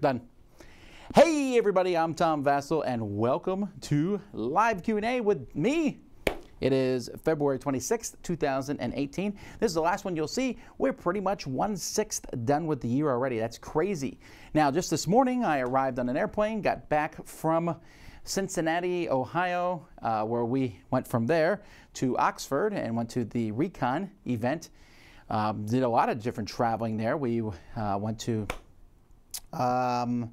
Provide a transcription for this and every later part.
Done. Hey everybody, I'm Tom Vasel and welcome to Live Q&A with me. It is February 26th, 2018. This is the last one you'll see. We're pretty much one-sixth done with the year already. That's crazy. Now, just this morning, I arrived on an airplane, got back from Cincinnati, Ohio, uh, where we went from there to Oxford and went to the Recon event. Um, did a lot of different traveling there. We uh, went to um,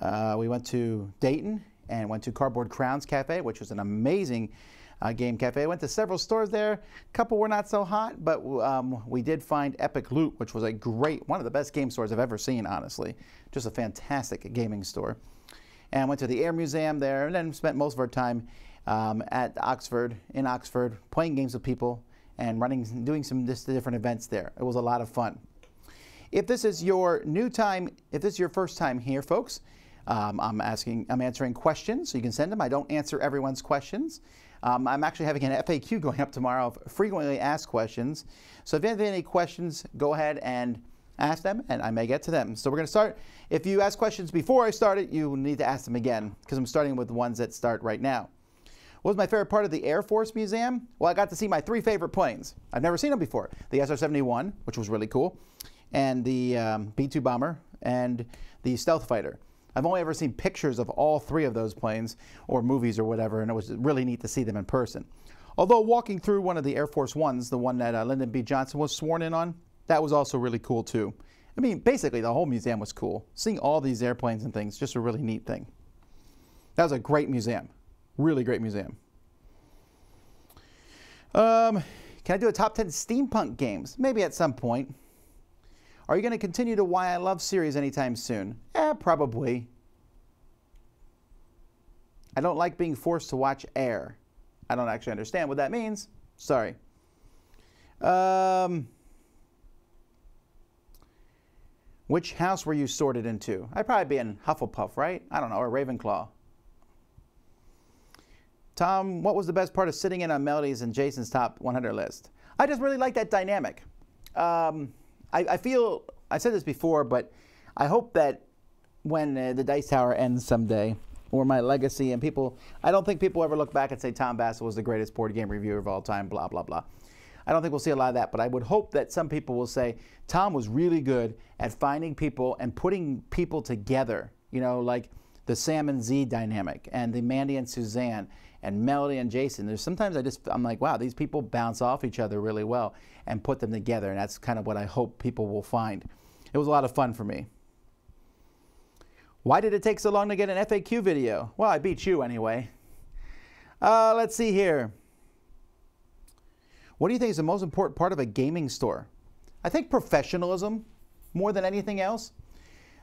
uh, we went to Dayton and went to Cardboard Crowns Cafe, which was an amazing uh, game cafe. Went to several stores there. A couple were not so hot, but um, we did find Epic Loot, which was a great, one of the best game stores I've ever seen, honestly. Just a fantastic gaming store. And went to the Air Museum there, and then spent most of our time um, at Oxford, in Oxford, playing games with people and running, doing some different events there. It was a lot of fun. If this is your new time, if this is your first time here, folks, um, I'm asking, I'm answering questions, so you can send them. I don't answer everyone's questions. Um, I'm actually having an FAQ going up tomorrow of frequently asked questions. So if you have any questions, go ahead and ask them, and I may get to them. So we're going to start. If you ask questions before I start it, you need to ask them again, because I'm starting with the ones that start right now. What was my favorite part of the Air Force Museum? Well, I got to see my three favorite planes. I've never seen them before. The SR-71, which was really cool, and the um, B-2 bomber, and the stealth fighter. I've only ever seen pictures of all three of those planes or movies or whatever, and it was really neat to see them in person. Although walking through one of the Air Force Ones, the one that uh, Lyndon B. Johnson was sworn in on, that was also really cool too. I mean, basically the whole museum was cool. Seeing all these airplanes and things, just a really neat thing. That was a great museum. Really great museum. Um, can I do a top 10 steampunk games? Maybe at some point. Are you going to continue the Why I Love series anytime soon? Eh, probably. I don't like being forced to watch air. I don't actually understand what that means. Sorry. Um, which house were you sorted into? I'd probably be in Hufflepuff, right? I don't know, or Ravenclaw. Tom, what was the best part of sitting in on Melody's and Jason's top 100 list? I just really like that dynamic. Um, I, I, feel, I said this before, but I hope that when uh, the Dice Tower ends someday, or my legacy, and people, I don't think people ever look back and say Tom Vasel was the greatest board game reviewer of all time, blah, blah, blah. I don't think we'll see a lot of that, but I would hope that some people will say Tom was really good at finding people and putting people together, you know, like the Sam and Zee dynamic and the Mandy and Suzanne and Melody and Jason. There's sometimes I just I'm like, wow, these people bounce off each other really well and put them together, and that's kind of what I hope people will find. It was a lot of fun for me. Why did it take so long to get an FAQ video? Well, I beat you anyway. Uh, let's see here. What do you think is the most important part of a gaming store? I think professionalism more than anything else.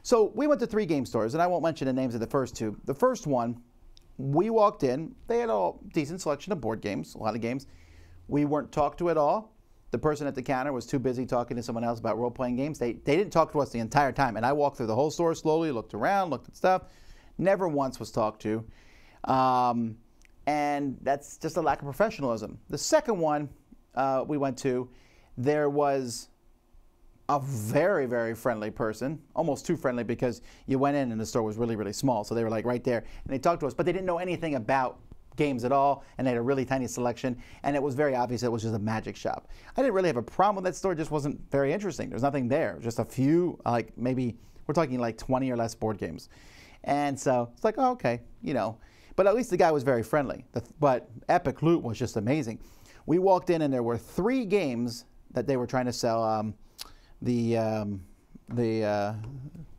So we went to three game stores, and I won't mention the names of the first two. The first one we walked in, they had a decent selection of board games, a lot of games. We weren't talked to at all. The person at the counter was too busy talking to someone else about role playing games. They, they didn't talk to us the entire time. And I walked through the whole store slowly, looked around, looked at stuff. Never once was talked to. Um, and that's just a lack of professionalism. The second one uh, we went to, there was a very, very friendly person, almost too friendly because you went in and the store was really, really small. So they were like right there and they talked to us, but they didn't know anything about games at all and they had a really tiny selection and it was very obvious it was just a magic shop. I didn't really have a problem with that store, it just wasn't very interesting. There's nothing there, just a few, like maybe, we're talking like 20 or less board games. And so it's like, oh, okay, you know. But at least the guy was very friendly. But Epic Loot was just amazing. We walked in and there were three games that they were trying to sell. Um, the um, the uh,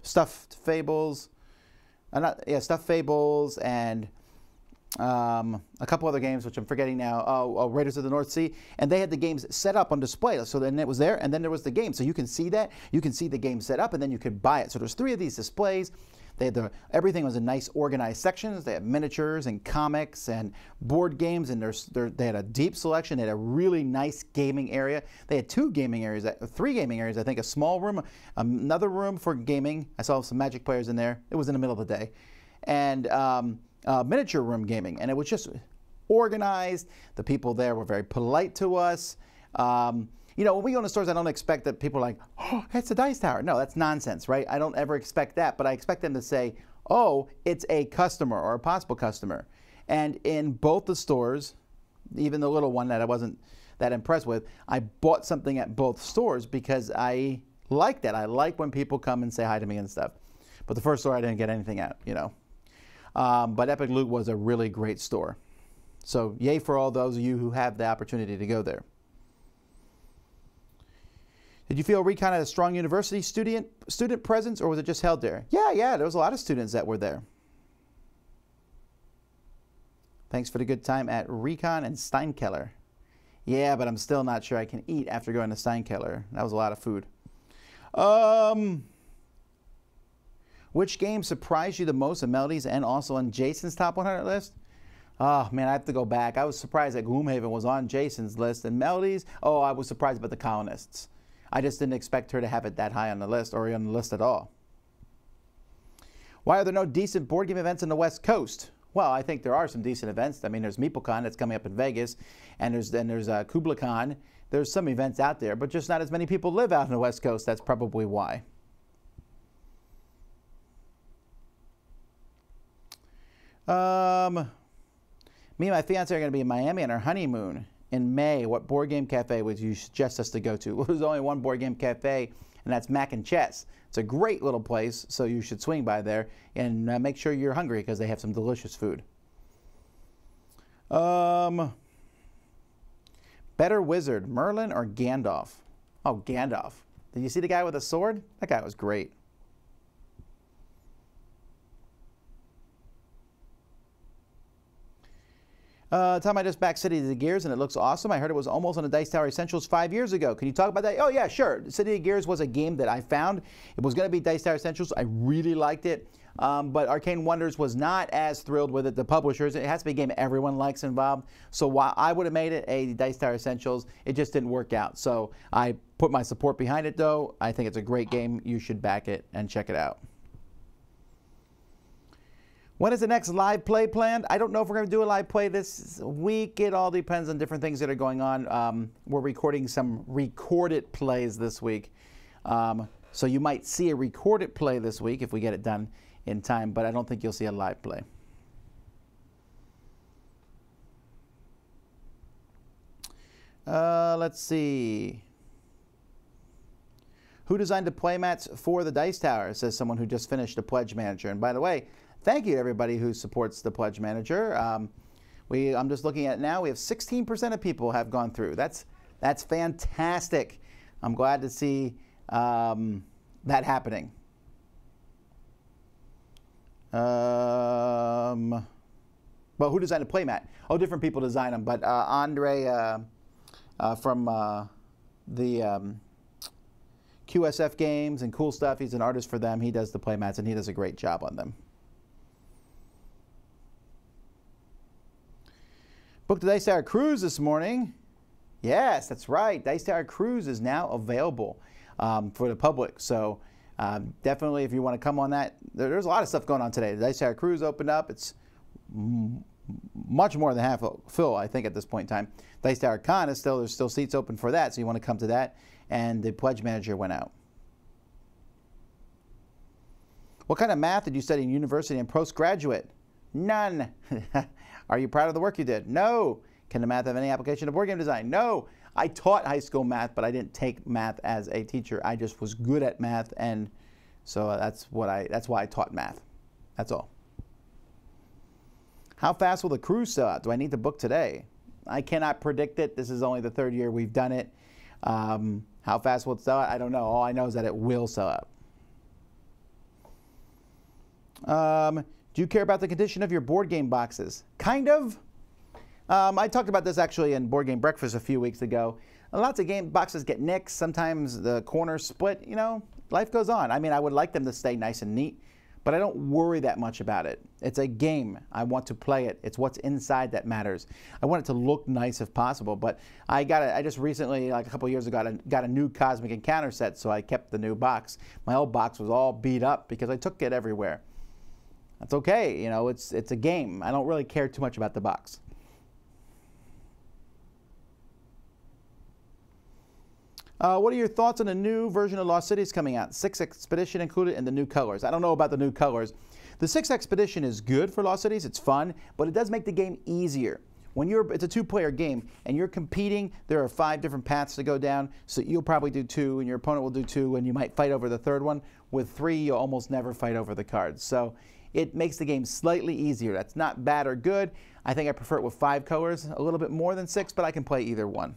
stuffed fables, uh, not, yeah, stuffed fables, and um, a couple other games which I'm forgetting now. Oh, oh, Raiders of the North Sea, and they had the games set up on display. So then it was there, and then there was the game. So you can see that, you can see the game set up, and then you could buy it. So there's three of these displays. They had the everything was in nice organized sections. They had miniatures and comics and board games, and there's they had a deep selection. They had a really nice gaming area. They had two gaming areas, three gaming areas. I think a small room, another room for gaming. I saw some Magic players in there. It was in the middle of the day, and um, uh, miniature room gaming, and it was just organized. The people there were very polite to us. Um, you know, when we go into stores, I don't expect that people are like, oh, it's a dice tower. No, that's nonsense, right? I don't ever expect that, but I expect them to say, oh, it's a customer or a possible customer. And in both the stores, even the little one that I wasn't that impressed with, I bought something at both stores because I like that. I like when people come and say hi to me and stuff. But the first store I didn't get anything at, you know. Um, but Epic Loot was a really great store. So yay for all those of you who have the opportunity to go there. Did you feel Recon had a strong university student student presence, or was it just held there? Yeah, yeah, there was a lot of students that were there. Thanks for the good time at Recon and Steinkeller. Yeah, but I'm still not sure I can eat after going to Steinkeller. That was a lot of food. Um, which game surprised you the most in Melody's and also on Jason's top 100 list? Oh man, I have to go back. I was surprised that Gloomhaven was on Jason's list and Melody's. Oh, I was surprised about the Colonists. I just didn't expect her to have it that high on the list or on the list at all. Why are there no decent board game events in the West Coast? Well, I think there are some decent events. I mean, there's MeepleCon that's coming up in Vegas, and there's then there's uh, KublaCon. There's some events out there, but just not as many people live out in the West Coast. That's probably why. Um, me and my fiance are going to be in Miami on our honeymoon in May, what board game cafe would you suggest us to go to? Well, there's only one board game cafe, and that's Mac and Chess. It's a great little place, so you should swing by there and uh, make sure you're hungry because they have some delicious food. Um, better wizard, Merlin or Gandalf? Oh, Gandalf. Did you see the guy with the sword? That guy was great. Uh, Tom, I just back City of the Gears and it looks awesome. I heard it was almost on the Dice Tower Essentials five years ago. Can you talk about that? Oh, yeah, sure. City of Gears was a game that I found. It was going to be Dice Tower Essentials. I really liked it. Um, but Arcane Wonders was not as thrilled with it. The publishers, it has to be a game everyone likes involved. So while I would have made it a Dice Tower Essentials, it just didn't work out. So I put my support behind it, though. I think it's a great game. You should back it and check it out. When is the next live play planned? I don't know if we're going to do a live play this week. It all depends on different things that are going on. Um, we're recording some recorded plays this week. Um, so you might see a recorded play this week if we get it done in time, but I don't think you'll see a live play. Uh, let's see. Who designed the playmats for the Dice Tower? Says someone who just finished a pledge manager. And by the way, thank you to everybody who supports the Pledge Manager. Um, we, I'm just looking at now, we have 16% of people have gone through. That's, that's fantastic. I'm glad to see um, that happening. Um, well, who designed a playmat? Oh, different people design them. But uh, Andre uh, uh, from uh, the um, QSF games and cool stuff, he's an artist for them. He does the playmats and he does a great job on them. Booked the Dice Tower Cruise this morning. Yes, that's right. Dice Tower Cruise is now available um, for the public. So um, definitely, if you want to come on that, there, there's a lot of stuff going on today. The Dice Tower Cruise opened up. It's much more than half full, I think, at this point in time. Dice Tower Con is still there's still seats open for that, so you want to come to that. And the pledge manager went out. What kind of math did you study in university and postgraduate? None. Are you proud of the work you did? No. Can the math have any application to board game design? No. I taught high school math, but I didn't take math as a teacher. I just was good at math, and so that's what I. That's why I taught math. That's all. How fast will the cruise sell out? Do I need to book today? I cannot predict it. This is only the third year we've done it. Um, how fast will it sell out? I don't know. All I know is that it will sell out. Um, do you care about the condition of your board game boxes? Kind of. Um, I talked about this actually in Board Game Breakfast a few weeks ago. Lots of game boxes get nicked. Sometimes the corners split. You know, life goes on. I mean, I would like them to stay nice and neat, but I don't worry that much about it. It's a game. I want to play it. It's what's inside that matters. I want it to look nice if possible. But I got it. I just recently, like a couple years ago, got a, got a new Cosmic Encounter set, so I kept the new box. My old box was all beat up because I took it everywhere. That's okay. You know, it's it's a game. I don't really care too much about the box. Uh, what are your thoughts on the new version of Lost Cities coming out? Six Expedition included and the new colors. I don't know about the new colors. The Six Expedition is good for Lost Cities. It's fun, but it does make the game easier. When you're, it's a two-player game and you're competing. There are five different paths to go down. So you'll probably do two, and your opponent will do two, and you might fight over the third one. With three, you'll almost never fight over the cards. So it makes the game slightly easier. That's not bad or good. I think I prefer it with five colors, a little bit more than six, but I can play either one.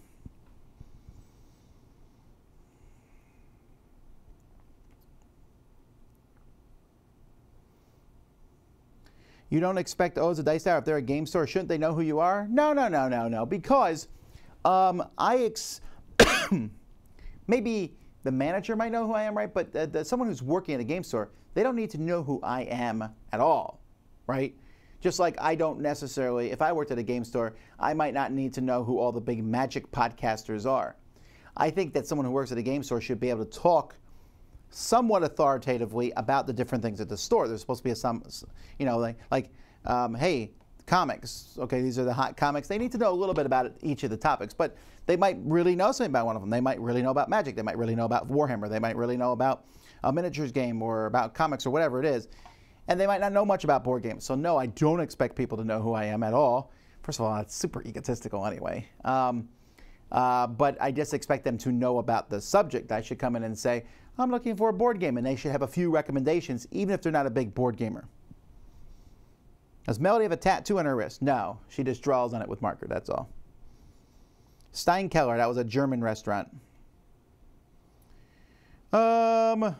You don't expect O's a Dice Tower if they're a game store. Shouldn't they know who you are? No, no, no, no, no. Because um, I ex maybe the manager might know who I am, right? But the, the, someone who's working at a game store, they don't need to know who I am at all, right? Just like I don't necessarily, if I worked at a game store, I might not need to know who all the big magic podcasters are. I think that someone who works at a game store should be able to talk somewhat authoritatively about the different things at the store. There's supposed to be a some, you know, like, like um, hey, comics. Okay, these are the hot comics. They need to know a little bit about each of the topics, but they might really know something about one of them. They might really know about Magic. They might really know about Warhammer. They might really know about a miniatures game or about comics or whatever it is. And they might not know much about board games. So no, I don't expect people to know who I am at all. First of all, that's super egotistical anyway. Um, uh, but I just expect them to know about the subject. I should come in and say, I'm looking for a board game, and they should have a few recommendations, even if they're not a big board gamer. Does Melody have a tattoo on her wrist? No, she just draws on it with marker, that's all. Steinkeller, that was a German restaurant. Um,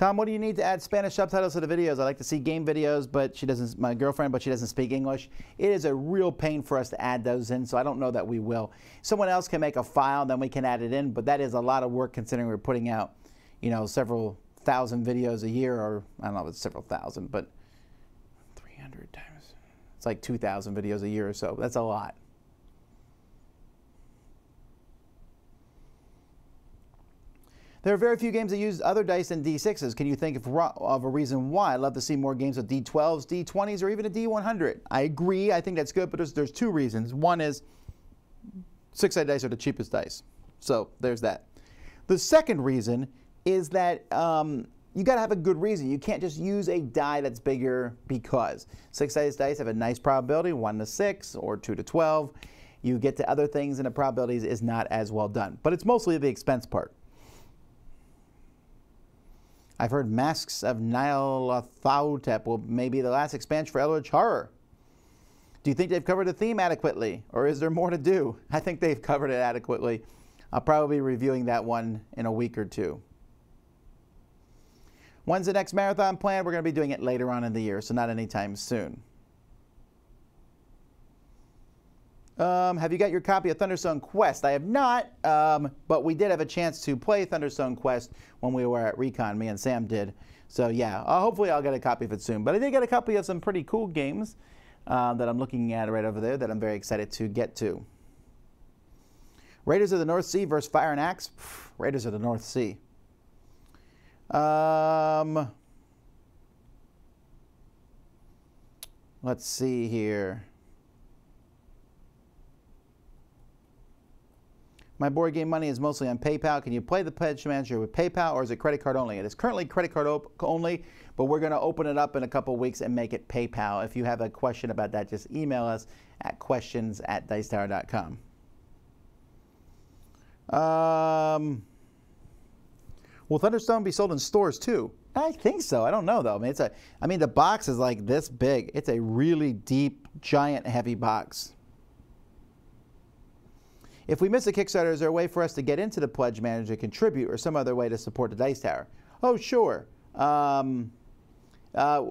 Tom, what do you need to add Spanish subtitles to the videos? I like to see game videos, but she doesn't, my girlfriend, but she doesn't speak English. It is a real pain for us to add those in, so I don't know that we will. Someone else can make a file, then we can add it in, but that is a lot of work considering we're putting out, you know, several thousand videos a year, or I don't know if it's several thousand, but 300 times, it's like 2,000 videos a year or so. That's a lot. There are very few games that use other dice than D6s. Can you think of, of a reason why? I'd love to see more games with D12s, D20s, or even a D100. I agree. I think that's good, but there's, there's two reasons. One is six-sided dice are the cheapest dice. So there's that. The second reason is that um, you got to have a good reason. You can't just use a die that's bigger because six-sided dice have a nice probability, one to six or two to 12. You get to other things and the probabilities is not as well done. But it's mostly the expense part. I've heard Masks of Nyarlathotep will maybe the last expansion for Eldritch Horror. Do you think they've covered the theme adequately, or is there more to do? I think they've covered it adequately. I'll probably be reviewing that one in a week or two. When's the next marathon plan? We're going to be doing it later on in the year, so not anytime soon. Um, have you got your copy of Thunderstone Quest? I have not, um, but we did have a chance to play Thunderstone Quest when we were at Recon. Me and Sam did. So yeah, uh, hopefully I'll get a copy of it soon. But I did get a copy of some pretty cool games uh, that I'm looking at right over there that I'm very excited to get to. Raiders of the North Sea versus Fire and Axe. Raiders of the North Sea. Um, let's see here. My board game money is mostly on PayPal. Can you play the Pledge Manager with PayPal or is it credit card only? It is currently credit card only, but we're going to open it up in a couple weeks and make it PayPal. If you have a question about that, just email us at questions at dicetower.com. Um, will Thunderstone be sold in stores too? I think so. I don't know though. I mean, it's a. I mean, the box is like this big. It's a really deep, giant, heavy box. If we miss a Kickstarter, is there a way for us to get into the Pledge Manager, contribute, or some other way to support the Dice Tower? Oh, sure. Um, uh,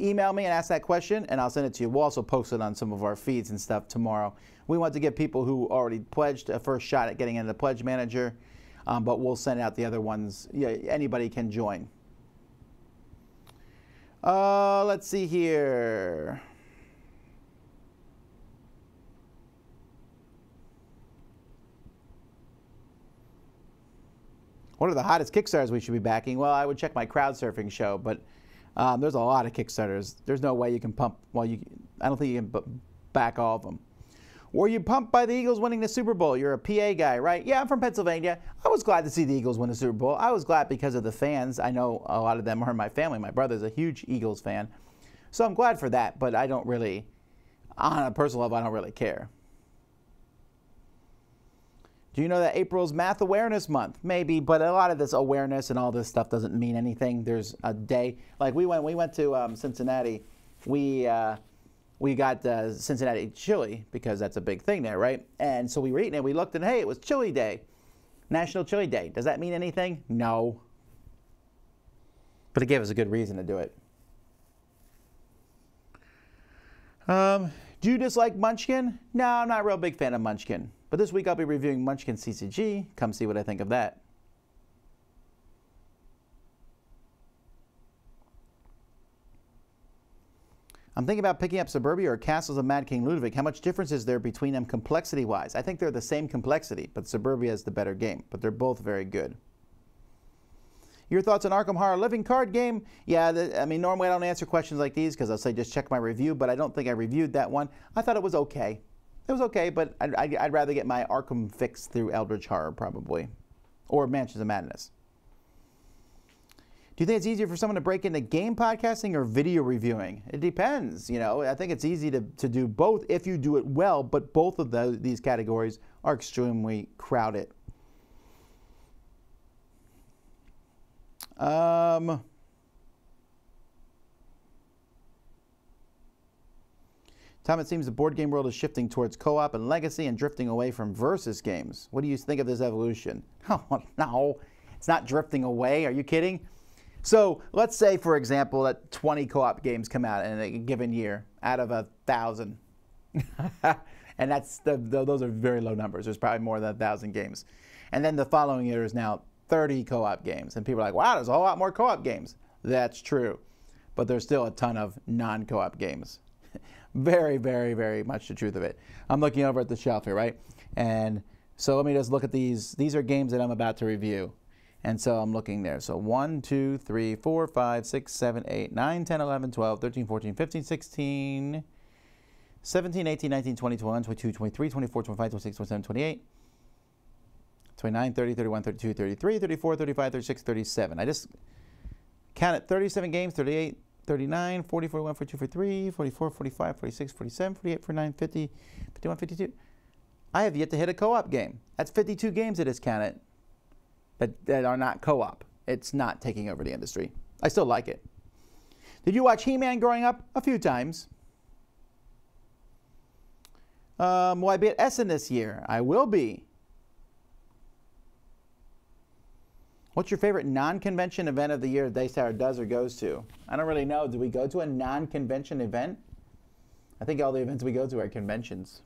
email me and ask that question, and I'll send it to you. We'll also post it on some of our feeds and stuff tomorrow. We want to give people who already pledged a first shot at getting into the Pledge Manager, um, but we'll send out the other ones. Yeah, anybody can join. Uh, let's see here. What are the hottest Kickstarters we should be backing? Well, I would check my crowd surfing show, but Um, there's a lot of Kickstarters. There's no way you can pump. Well, you. I don't think you can back all of them. Were you pumped by the Eagles winning the Super Bowl? You're a PA guy, right? Yeah, I'm from Pennsylvania. I was glad to see the Eagles win the Super Bowl. I was glad because of the fans. I know a lot of them are in my family. My brother's a huge Eagles fan. So I'm glad for that, but I don't really, on a personal level, I don't really care. Do you know that April's Math Awareness Month? Maybe, but a lot of this awareness and all this stuff doesn't mean anything. There's a day like we went. We went to um, Cincinnati. We uh, we got uh, Cincinnati chili because that's a big thing there, right? And so we were eating it. We looked and hey, it was Chili Day, National Chili Day. Does that mean anything? No. But it gave us a good reason to do it. Um, do you dislike Munchkin? No, I'm not a real big fan of Munchkin. But this week I'll be reviewing Munchkin CCG. Come see what I think of that. I'm thinking about picking up Suburbia or Castles of Mad King Ludovic. How much difference is there between them complexity wise? I think they're the same complexity, but Suburbia is the better game, but they're both very good. Your thoughts on Arkham Horror Living card game? Yeah, the, I mean, normally I don't answer questions like these because I'll say just check my review, but I don't think I reviewed that one. I thought it was okay. It was okay, but I'd, I'd rather get my Arkham fix through Eldritch Horror probably, or Mansions of Madness. Do you think it's easier for someone to break into game podcasting or video reviewing? It depends. You know, I think it's easy to, to do both if you do it well, but both of the, these categories are extremely crowded. Um, Tom, it seems the board game world is shifting towards co op and legacy and drifting away from versus games. What do you think of this evolution? Oh, no, it's not drifting away. Are you kidding? So let's say, for example, that 20 co op games come out in a given year out of a thousand. and that's the, the, those are very low numbers. There's probably more than a thousand games. And then the following year is now 30 co op games. And people are like, wow, there's a whole lot more co op games. That's true. But there's still a ton of non co op games. Very, very, very much the truth of it. I'm looking over at the shelf here, right? And so let me just look at these. These are games that I'm about to review. And so I'm looking there. So 1, 2, 3, 4, 5, 6, 7, 8, 9, 10, 11, 12, 13, 14, 15, 16, 17, 18, 19, 20, 21, 22, 23, 24, 25, 26, 27, 28, 29, 30, 31, 32, 33, 34, 35, 36, 37. I just counted 37 games, 38, 39, 40, 41, 42, 43, 44, 45, 46, 47, 48, 49, 50, 51, 52. I have yet to hit a co op game. That's 52 games that is counted but that are not co op. It's not taking over the industry. I still like it. Did you watch He Man growing up? A few times. Um, will I be at Essen this year? I will be. What's your favorite non-convention event of the year Tower does or goes to? I don't really know. Do we go to a non-convention event? I think all the events we go to are conventions.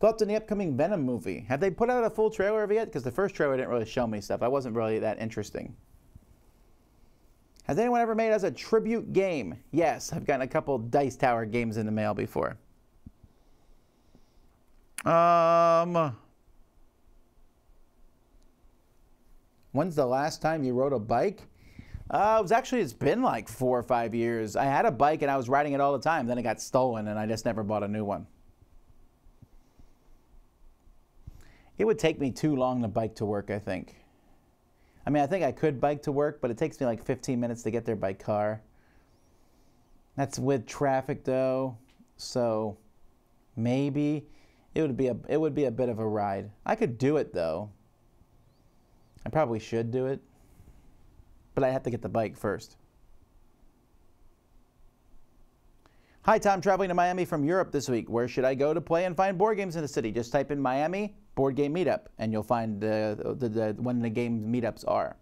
Thoughts on the upcoming Venom movie? Have they put out a full trailer of it yet? Because the first trailer didn't really show me stuff. I wasn't really that interesting. Has anyone ever made us a tribute game? Yes, I've gotten a couple Dice Tower games in the mail before. Um, When's the last time you rode a bike? Uh, it was actually, it's been like four or five years. I had a bike and I was riding it all the time. Then it got stolen and I just never bought a new one. It would take me too long to bike to work, I think. I mean, I think I could bike to work, but it takes me like 15 minutes to get there by car. That's with traffic though. So maybe it would be a it would be a bit of a ride. I could do it though. I probably should do it, but I have to get the bike first. Hi, Tom, traveling to Miami from Europe this week. Where should I go to play and find board games in the city? Just type in Miami board game meetup and you'll find the, the, the when the game meetups are.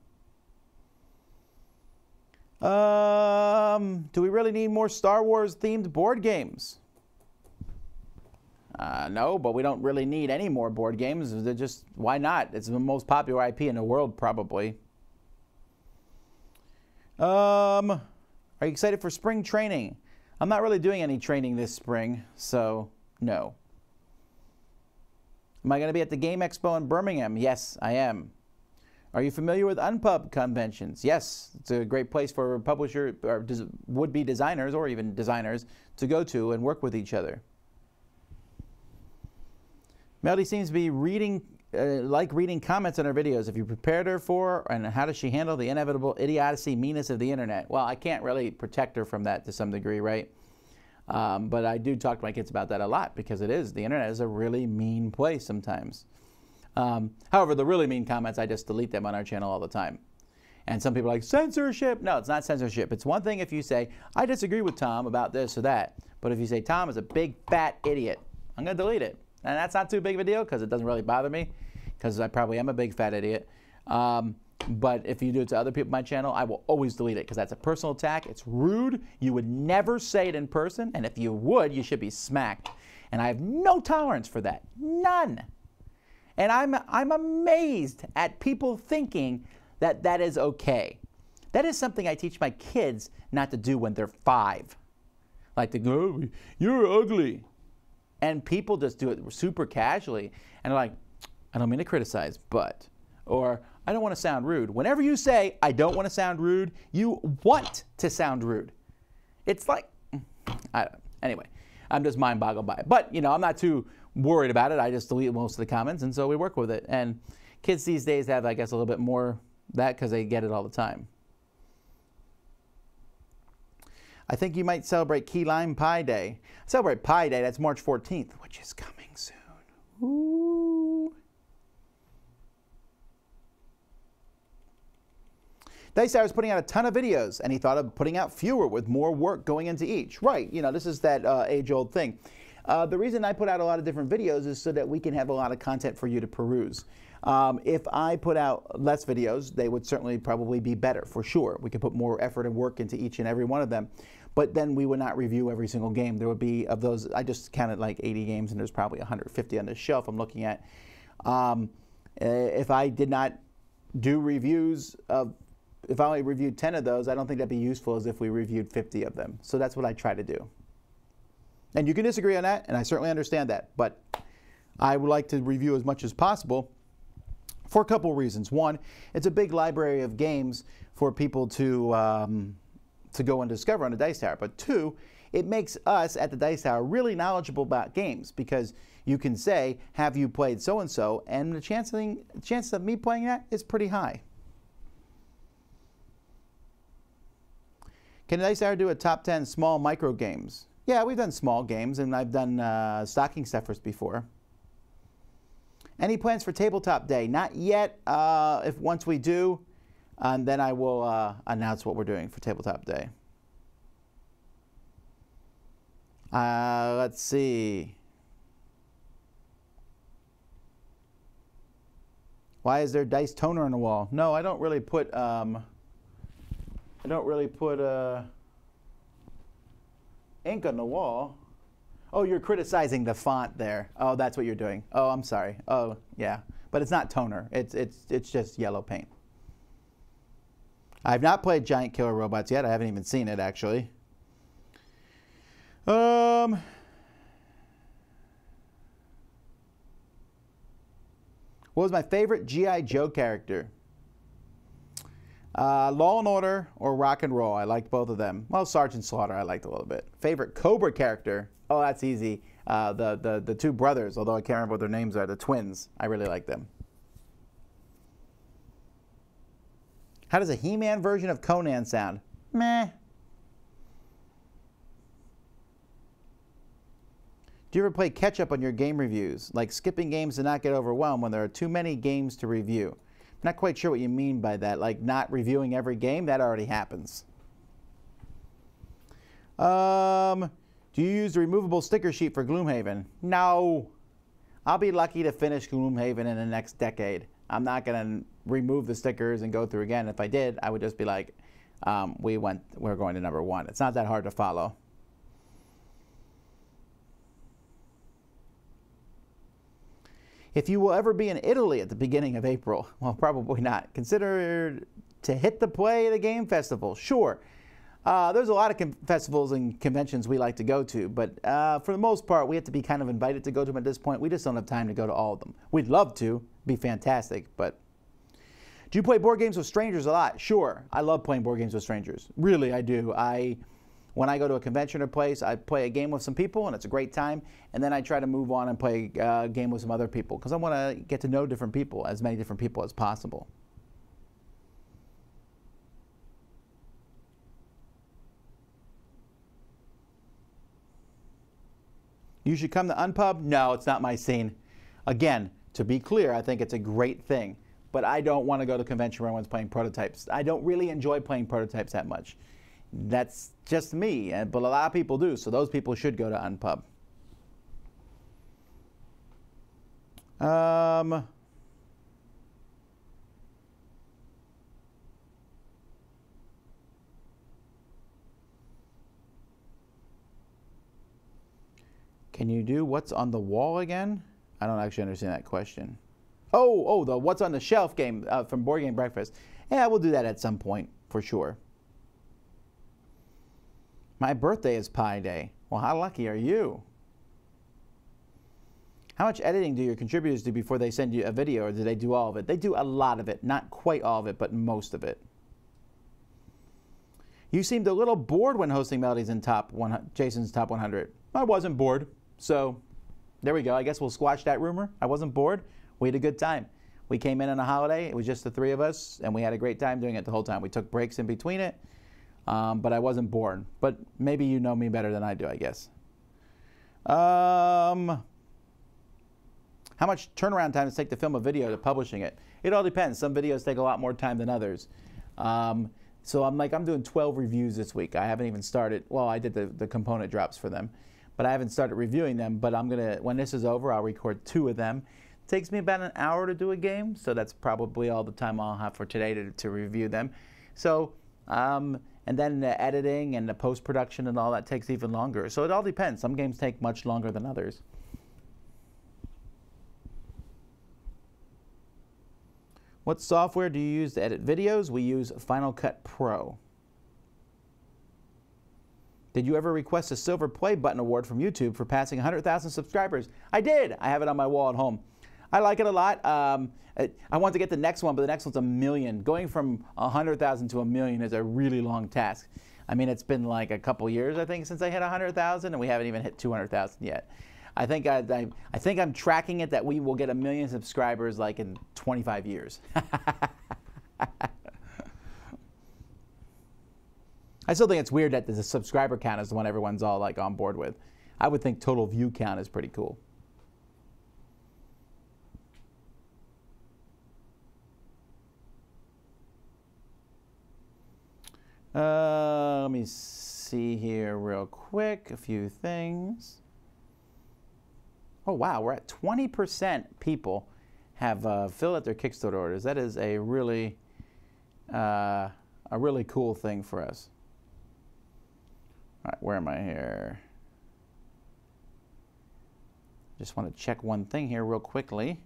Um, do we really need more Star Wars themed board games? Uh, no, but we don't really need any more board games. They're just why not? It's the most popular IP in the world, probably. Um, are you excited for spring training? I'm not really doing any training this spring, so no. Am I going to be at the Game Expo in Birmingham? Yes, I am. Are you familiar with Unpub conventions? Yes, it's a great place for publisher or would-be designers or even designers to go to and work with each other. Melody seems to be reading, uh, like reading comments on her videos. If you prepared her for, and how does she handle the inevitable idiocy, meanness of the internet? Well, I can't really protect her from that to some degree, right? Um, but I do talk to my kids about that a lot because it is. The internet is a really mean place sometimes. Um, however, the really mean comments, I just delete them on our channel all the time. And some people are like, censorship. No, it's not censorship. It's one thing if you say, I disagree with Tom about this or that. But if you say, Tom is a big fat idiot, I'm going to delete it. And that's not too big of a deal because it doesn't really bother me because I probably am a big fat idiot. Um, but if you do it to other people on my channel, I will always delete it because that's a personal attack. It's rude. You would never say it in person. And if you would, you should be smacked. And I have no tolerance for that. None. And I'm, I'm amazed at people thinking that that is okay. That is something I teach my kids not to do when they're five. Like to go, oh, you're ugly. And people just do it super casually. And like, I don't mean to criticize, but, or I don't want to sound rude. Whenever you say, I don't want to sound rude, you want to sound rude. It's like, I don't, anyway, I'm just mind boggled by it. But, you know, I'm not too worried about it. I just delete most of the comments, and so we work with it. And kids these days have, I guess, a little bit more that because they get it all the time. I think you might celebrate Key Lime Pie Day. Celebrate Pi Day, that's March 14th, which is coming soon. Ooh. Dice was putting out a ton of videos, and he thought of putting out fewer with more work going into each. Right, you know, this is that uh, age-old thing. Uh, the reason I put out a lot of different videos is so that we can have a lot of content for you to peruse. Um, if I put out less videos, they would certainly probably be better, for sure. We could put more effort and work into each and every one of them. But then we would not review every single game. There would be, of those, I just counted like 80 games, and there's probably 150 on the shelf I'm looking at. Um, eh, if I did not do reviews of, if I only reviewed 10 of those, I don't think that'd be useful as if we reviewed 50 of them. So that's what I try to do. And you can disagree on that, and I certainly understand that. But I would like to review as much as possible for a couple reasons. One, it's a big library of games for people to, um, to go and discover on the Dice Tower. But two, it makes us at the Dice Tower really knowledgeable about games because you can say, have you played so-and-so, and the chance of, chance of me playing that is pretty high. Can the Dice Tower do a top 10 small micro games? Yeah, we've done small games, and I've done uh, stocking stuffers before. Any plans for Tabletop Day? Not yet. Uh, if once we do, and then I will uh, announce what we're doing for Tabletop Day. Uh, let's see. Why is there dice toner on the wall? No, I don't really put. Um, I don't really put. Uh, ink on the wall. Oh, you're criticizing the font there. Oh, that's what you're doing. Oh, I'm sorry. Oh, yeah. But it's not toner. It's, it's, it's just yellow paint. I've not played Giant Killer Robots yet. I haven't even seen it, actually. Um, what was my favorite G.I. Joe character? Uh, Law and Order or Rock and Roll. I liked both of them. Well, Sergeant Slaughter I liked a little bit. Favorite Cobra character? Oh, that's easy. Uh, the, the, the two brothers, although I can't remember what their names are, the twins. I really like them. How does a He-Man version of Conan sound? Meh. Do you ever play catch up on your game reviews? Like skipping games to not get overwhelmed when there are too many games to review? Not quite sure what you mean by that. Like not reviewing every game? That already happens. Um, do you use the removable sticker sheet for Gloomhaven? No. I'll be lucky to finish Gloomhaven in the next decade. I'm not going to remove the stickers and go through again. If I did, I would just be like, um, we went, we're going to number one. It's not that hard to follow. If you will ever be in Italy at the beginning of April, well, probably not. Consider to hit the play the game festival. Sure. Uh, there's a lot of festivals and conventions we like to go to, but uh, for the most part, we have to be kind of invited to go to them at this point. We just don't have time to go to all of them. We'd love to, be fantastic, but Do you play board games with strangers a lot? Sure. I love playing board games with strangers. Really, I do. I when I go to a convention or place, I play a game with some people and it's a great time. And then I try to move on and play a game with some other people because I want to get to know different people, as many different people as possible. You should come to Unpub? No, it's not my scene. Again, to be clear, I think it's a great thing, but I don't want to go to convention where everyone's playing prototypes. I don't really enjoy playing prototypes that much. That's just me, but a lot of people do, so those people should go to Unpub. Um, Can you do what's on the wall again? I don't actually understand that question. Oh, oh, the what's on the shelf game uh, from Board Game Breakfast. Yeah, we'll do that at some point for sure. My birthday is Pi Day. Well, how lucky are you? How much editing do your contributors do before they send you a video, or do they do all of it? They do a lot of it. Not quite all of it, but most of it. You seemed a little bored when hosting Melodies in top one, Jason's Top 100. I wasn't bored. So there we go. I guess we'll squash that rumor. I wasn't bored. We had a good time. We came in on a holiday. It was just the three of us, and we had a great time doing it the whole time. We took breaks in between it, um, but I wasn't bored. But maybe you know me better than I do, I guess. Um, how much turnaround time does it take to film a video to publishing it? It all depends. Some videos take a lot more time than others. Um, so I'm like, I'm doing 12 reviews this week. I haven't even started. Well, I did the, the component drops for them but I haven't started reviewing them. But I'm gonna when this is over, I'll record two of them. It takes me about an hour to do a game, so that's probably all the time I'll have for today to, to review them. So. Um, and then the editing and the post production and all that takes even longer. So it all depends. Some games take much longer than others. What software do you use to edit videos? We use Final Cut Pro. Did you ever request a silver play button award from YouTube for passing 100,000 subscribers? I did. I have it on my wall at home. I like it a lot. Um, I want to get the next one, but the next one's a million. Going from 100,000 to a million is a really long task. I mean, it's been like a couple years, I think, since I hit 100,000, and we haven't even hit 200,000 yet. I think I, I, I, think I'm tracking it that we will get a million subscribers like in 25 years. I still think it's weird that the subscriber count is the one everyone's all like on board with. I would think total view count is pretty cool. Uh, let me see here real quick a few things. Oh wow, we're at 20% people have uh, filled out their Kickstarter orders. That is a really, uh, a really cool thing for us. All right, where am I here? Just want to check one thing here real quickly.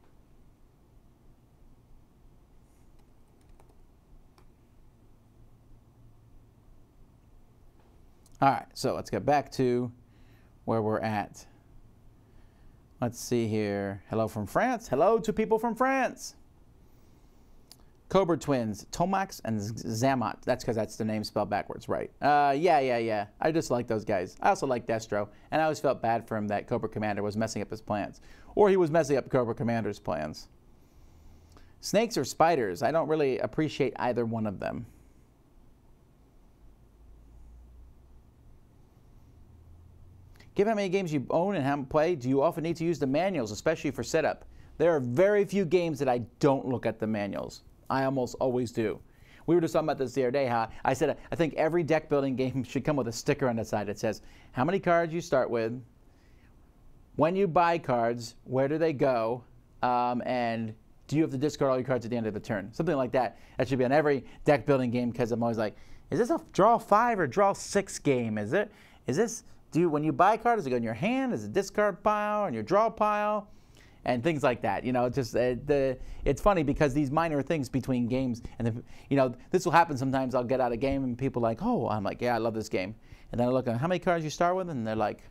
All right, so let's get back to where we're at. Let's see here. Hello from France. Hello to people from France. Cobra Twins, Tomax and Xamot. That's because that's the name spelled backwards, right? Uh, yeah, yeah, yeah. I just like those guys. I also like Destro, and I always felt bad for him that Cobra Commander was messing up his plans, or he was messing up Cobra Commander's plans. Snakes or spiders? I don't really appreciate either one of them. Given how many games you own and haven't played, do you often need to use the manuals, especially for setup? There are very few games that I don't look at the manuals. I almost always do. We were just talking about this the other day. How I said I think every deck building game should come with a sticker on the side that says how many cards you start with, when you buy cards, where do they go, um, and do you have to discard all your cards at the end of the turn? Something like that. That should be on every deck building game because I'm always like, is this a draw five or draw six game? Is it? Is this? Do you, when you buy a card, does it go in your hand? Is it discard pile and your draw pile? And things like that. You know, just uh, the it's funny because these minor things between games, and the, you know, this will happen sometimes. I'll get out of game and people like, oh, I'm like, yeah, I love this game, and then I look at how many cards you start with, and they're like,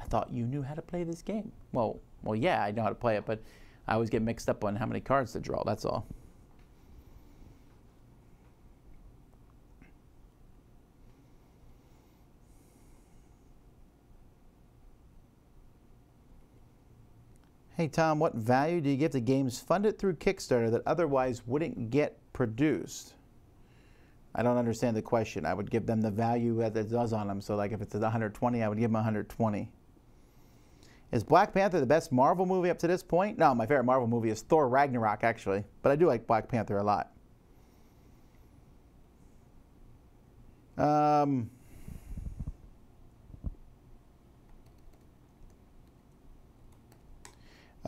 I thought you knew how to play this game. Well, well, yeah, I know how to play it, but I always get mixed up on how many cards to draw. That's all. Hey Tom, what value do you give to games funded through Kickstarter that otherwise wouldn't get produced? I don't understand the question. I would give them the value that it does on them. So, like if it's 120, I would give them 120. Is Black Panther the best Marvel movie up to this point? No, my favorite Marvel movie is Thor Ragnarok, actually. But I do like Black Panther a lot. Um,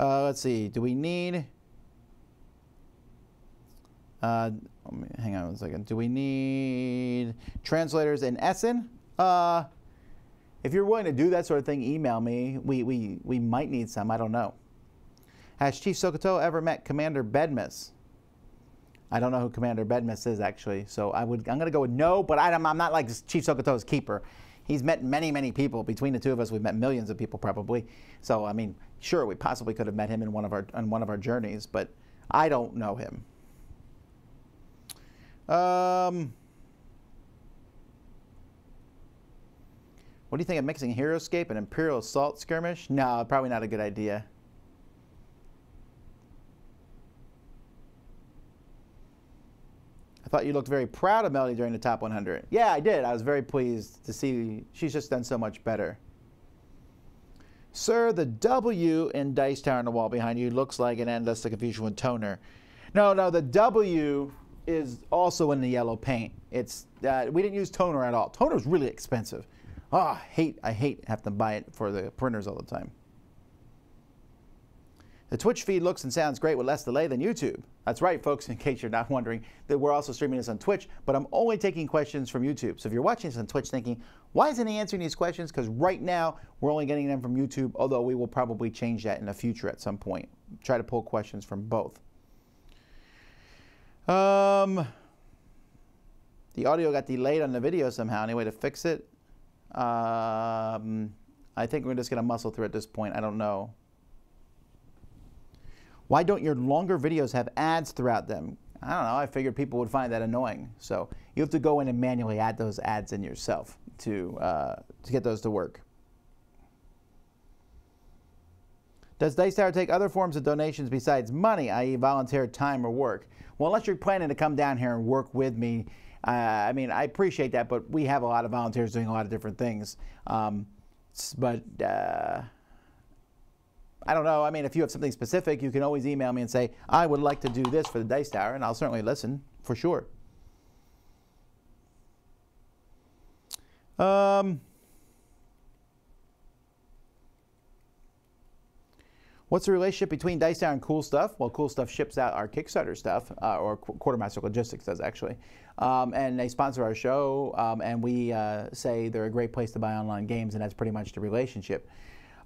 Uh, let's see. Do we need? Uh, hang on one second. Do we need translators in Essen? Uh, if you're willing to do that sort of thing, email me. We we we might need some. I don't know. Has Chief Sokoto ever met Commander Bedmus? I don't know who Commander Bedmus is actually, so I would I'm gonna go with no. But I, I'm not like Chief Sokoto's keeper. He's met many, many people. Between the two of us, we've met millions of people probably. So I mean, sure, we possibly could have met him in one of our on one of our journeys, but I don't know him. Um, what do you think of mixing Heroscape and Imperial Assault Skirmish? No, probably not a good idea. I thought you looked very proud of Melody during the top 100. Yeah, I did. I was very pleased to see she's just done so much better. Sir, the W in Dice Tower on the wall behind you looks like an endless confusion with toner. No, no, the W is also in the yellow paint. It's uh, we didn't use toner at all. Toner is really expensive. I hate I hate having to buy it for the printers all the time. The Twitch feed looks and sounds great with less delay than YouTube. That's right, folks, in case you're not wondering, that we're also streaming this on Twitch, but I'm only taking questions from YouTube. So if you're watching this on Twitch thinking, why isn't he answering these questions? Because right now, we're only getting them from YouTube, although we will probably change that in the future at some point. Try to pull questions from both. Um, the audio got delayed on the video somehow. Any way to fix it? Um, I think we're just going to muscle through at this point. I don't know. Why don't your longer videos have ads throughout them? I don't know. I figured people would find that annoying. So you have to go in and manually add those ads in yourself to, uh, to get those to work. Does Dice Tower take other forms of donations besides money, i.e., volunteer time or work? Well, unless you're planning to come down here and work with me, uh, I mean, I appreciate that, but we have a lot of volunteers doing a lot of different things. Um, but uh, I don't know. I mean, if you have something specific, you can always email me and say, I would like to do this for the Dice Tower, and I'll certainly listen for sure. Um, what's the relationship between Dice Tower and Cool Stuff? Well, Cool Stuff ships out our Kickstarter stuff, uh, or Qu Quartermaster Logistics does actually. Um, and they sponsor our show, um, and we uh, say they're a great place to buy online games, and that's pretty much the relationship.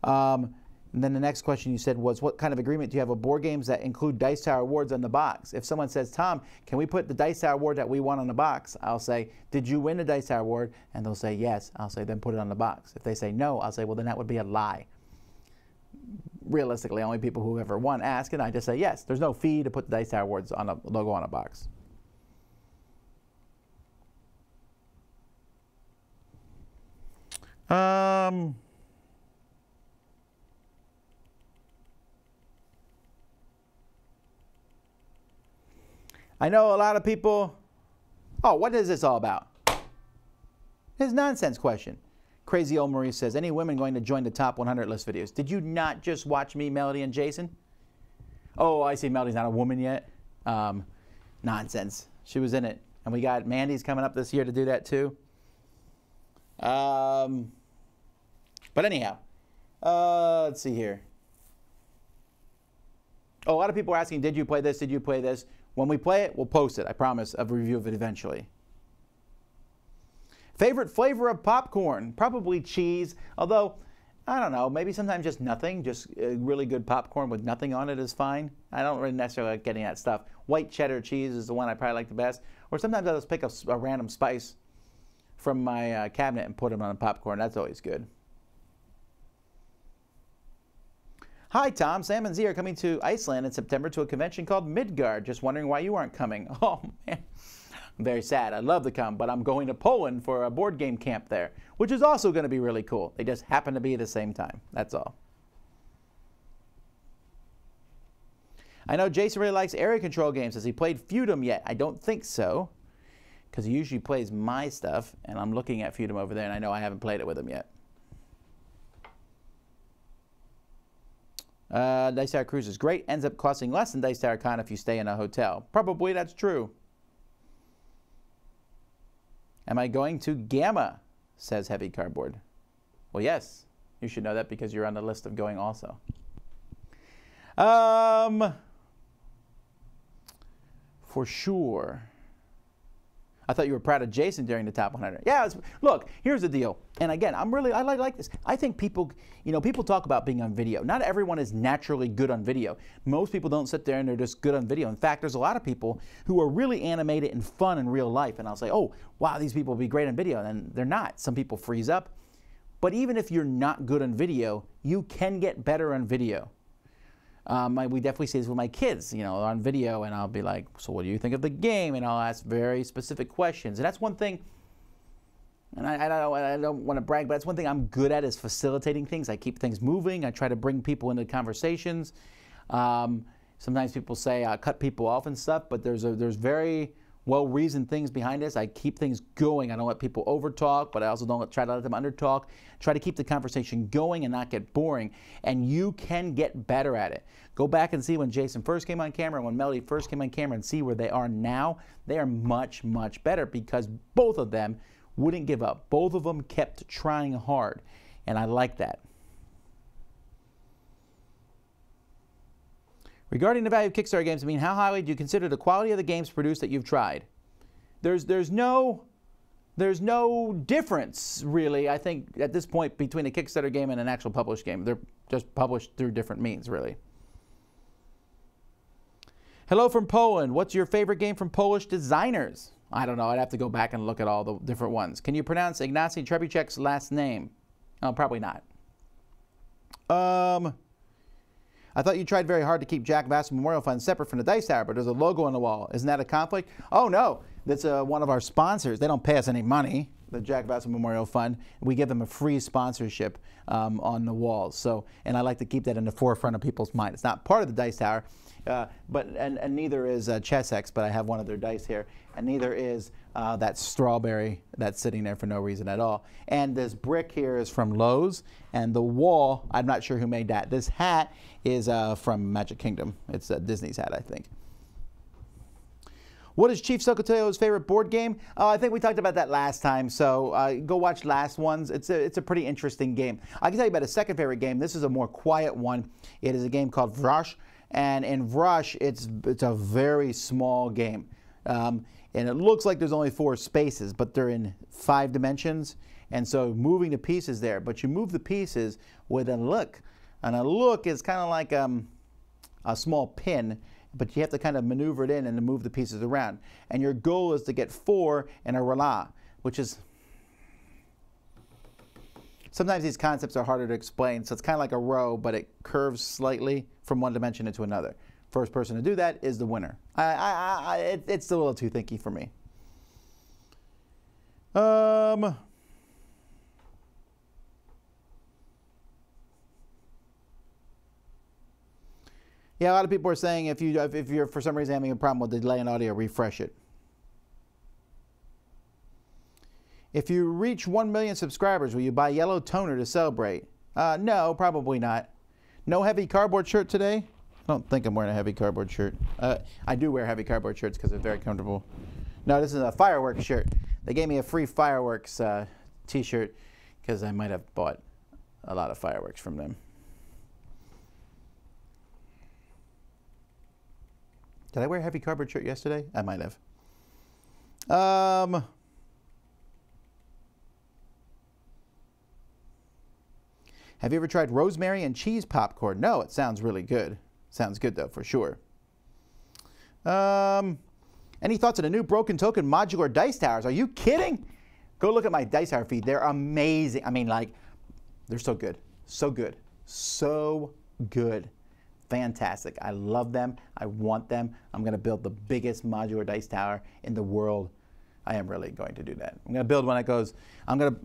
Um, and then the next question you said was, what kind of agreement do you have with board games that include Dice Tower awards on the box? If someone says, Tom, can we put the Dice Tower award that we won on the box? I'll say, did you win the Dice Tower award? And they'll say, yes. I'll say, then put it on the box. If they say no, I'll say, well, then that would be a lie. Realistically, only people who ever won ask, and I just say, yes. There's no fee to put the Dice Tower awards on a logo on a box. Um... I know a lot of people, oh, what is this all about? It's nonsense question. Crazy old Marie says, any women going to join the top 100 list videos? Did you not just watch me, Melody, and Jason? Oh, I see Melody's not a woman yet. Um, nonsense. She was in it. And we got Mandy's coming up this year to do that too. Um, but anyhow, uh, let's see here. A lot of people are asking, did you play this? Did you play this? When we play it, we'll post it. I promise, a review of it eventually. Favorite flavor of popcorn? Probably cheese, although, I don't know, maybe sometimes just nothing. Just really good popcorn with nothing on it is fine. I don't really necessarily like getting that stuff. White cheddar cheese is the one I probably like the best. Or sometimes I'll just pick a, a random spice from my uh, cabinet and put them on popcorn. That's always good. Hi, Tom. Sam and Zee are coming to Iceland in September to a convention called Midgard. Just wondering why you aren't coming. Oh, man. I'm very sad. I'd love to come, but I'm going to Poland for a board game camp there, which is also going to be really cool. They just happen to be at the same time. That's all. I know Jason really likes area control games. Has he played Feudum yet? I don't think so, because he usually plays my stuff, and I'm looking at Feudum over there, and I know I haven't played it with him yet. Uh, Dice Tower Cruise is great. Ends up costing less than Dice Tower Con if you stay in a hotel. Probably that's true. Am I going to Gamma? Says Heavy Cardboard. Well, yes. You should know that because you're on the list of going also. Um, for sure. I thought you were proud of Jason during the top 100. Yeah, look, here's the deal. And again, I'm really, I like, like this. I think people, you know, people talk about being on video. Not everyone is naturally good on video. Most people don't sit there and they're just good on video. In fact, there's a lot of people who are really animated and fun in real life. And I'll say, oh, wow, these people will be great on video. And they're not. Some people freeze up. But even if you're not good on video, you can get better on video. Um, I, we definitely see this with my kids, you know, on video, and I'll be like, "So, what do you think of the game?" And I'll ask very specific questions, and that's one thing. And I, I don't, I don't want to brag, but that's one thing I'm good at is facilitating things. I keep things moving. I try to bring people into conversations. Um, sometimes people say I cut people off and stuff, but there's a, there's very well reasoned things behind this. I keep things going. I don't let people overtalk, but I also don't try to let them undertalk. Try to keep the conversation going and not get boring. And you can get better at it. Go back and see when Jason first came on camera, when Melody first came on camera, and see where they are now. They are much, much better because both of them wouldn't give up. Both of them kept trying hard. And I like that. Regarding the value of Kickstarter games, I mean, how highly do you consider the quality of the games produced that you've tried? There's, there's no there's no difference really i think at this point between a kickstarter game and an actual published game. They're just published through different means really. Hello from poland. What's your favorite game from polish designers? I don't know. I'd have to go back and look at all the different ones. Can you pronounce ignacy Trzewiczek's last name? Oh probably not. Um I thought you tried very hard to keep Jack Vasel Memorial Fund separate from the Dice Tower, but there's a logo on the wall. Isn't that a conflict? Oh, no. That's uh, one of our sponsors. They don't pay us any money, the Jack Vasel Memorial Fund. We give them a free sponsorship um, on the walls. So, and I like to keep that in the forefront of people's mind. It's not part of the Dice Tower, uh, but and, and neither is uh, Chessex, but I have one of their dice here, and neither is uh, that strawberry that's sitting there for no reason at all. And this brick here is from Lowe's, and the wall, I'm not sure who made that. This hat is uh, from Magic Kingdom. It's uh, Disney's hat, I think. What is Chief Sokotoyo's favorite board game? Uh, I think we talked about that last time, so uh, go watch last ones. It's a, it's a pretty interesting game. I can tell you about a second favorite game. This is a more quiet one. It is a game called Vrash. And in Vrash, it's, it's a very small game. Um, and it looks like there's only four spaces, but they're in five dimensions. And so moving the pieces there, but you move the pieces with a look. And a look is kind of like um, a small pin, but you have to kind of maneuver it in and move the pieces around. And your goal is to get four in a rala, which is sometimes these concepts are harder to explain. So it's kind of like a row, but it curves slightly from one dimension into another. First person to do that is the winner. I, I, I, it, it's a little too thinky for me. Um, yeah, a lot of people are saying if you if you're for some reason having a problem with the delay in audio, refresh it. If you reach 1 million subscribers, will you buy yellow toner to celebrate? Uh, no, probably not. No heavy cardboard shirt today? I don't think I'm wearing a heavy cardboard shirt. Uh, I do wear heavy cardboard shirts because they're very comfortable. No, this is a fireworks shirt. They gave me a free fireworks uh, t-shirt because I might have bought a lot of fireworks from them. Did I wear a heavy cardboard shirt yesterday? I might have. Um, Have you ever tried rosemary and cheese popcorn? No, it sounds really good. Sounds good though, for sure. Um, any thoughts on the new Broken Token modular dice towers? Are you kidding? Go look at my dice tower feed. They're amazing. I mean, like, they're so good. So good. So good. Fantastic. I love them. I want them. I'm going to build the biggest modular dice tower in the world. I am really going to do that. I'm going to build one that goes, I'm going to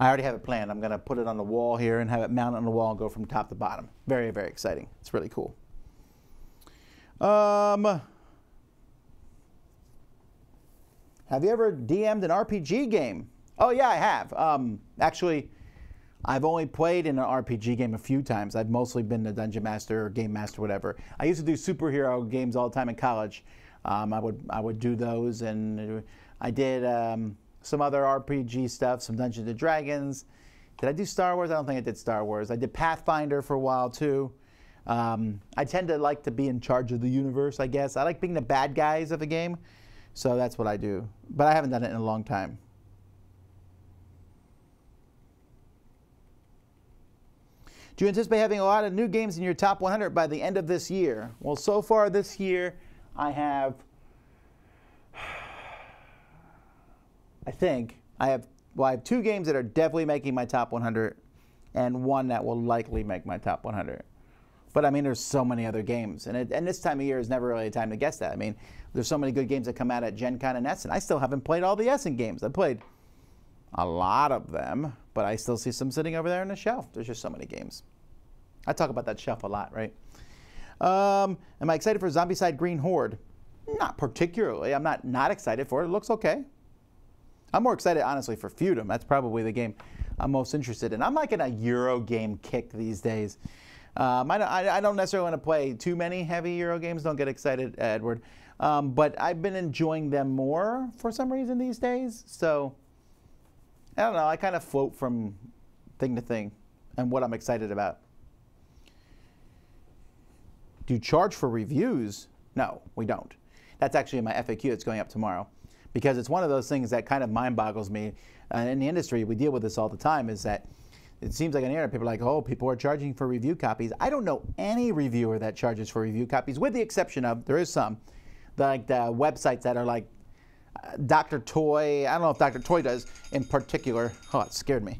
I already have it planned. I'm going to put it on the wall here and have it mounted on the wall and go from top to bottom. Very, very exciting. It's really cool. Um, have you ever DM'd an RPG game? Oh yeah, I have. Um, actually, I've only played in an RPG game a few times. I've mostly been a dungeon master or game master, whatever. I used to do superhero games all the time in college. Um, I would I would do those, and I did um, some other RPG stuff, some Dungeons and Dragons. Did I do Star Wars? I don't think I did Star Wars. I did Pathfinder for a while too. Um, I tend to like to be in charge of the universe, I guess. I like being the bad guys of a game, so that's what I do. But I haven't done it in a long time. Do you anticipate having a lot of new games in your top 100 by the end of this year? Well, so far this year, I have, I think, I have, well, I have two games that are definitely making my top 100 and one that will likely make my top 100. But I mean, there's so many other games, and, it, and this time of year is never really a time to guess that. I mean, there's so many good games that come out at Gen Con and Essen. I still haven't played all the Essen games. I played a lot of them, but I still see some sitting over there on the shelf. There's just so many games. I talk about that shelf a lot, right? Um, am I excited for Zombicide Green Horde? Not particularly. I'm not not excited for it. It looks okay. I'm more excited, honestly, for Feudum. That's probably the game I'm most interested in. I'm like in a Euro game kick these days. Um, I, don't, I, I, don't necessarily want to play too many heavy Euro games. Don't get excited, Edward. Um, but I've been enjoying them more for some reason these days. So I don't know. I kind of float from thing to thing and what I'm excited about. Do you charge for reviews? No, we don't. That's actually in my FAQ that's going up tomorrow because it's one of those things that kind of mind boggles me. Uh, in the industry, we deal with this all the time is that it seems like on the people are like, oh, people are charging for review copies. I don't know any reviewer that charges for review copies, with the exception of, there is some, like the websites that are like Dr. Toy. I don't know if Dr. Toy does in particular. Oh, it scared me.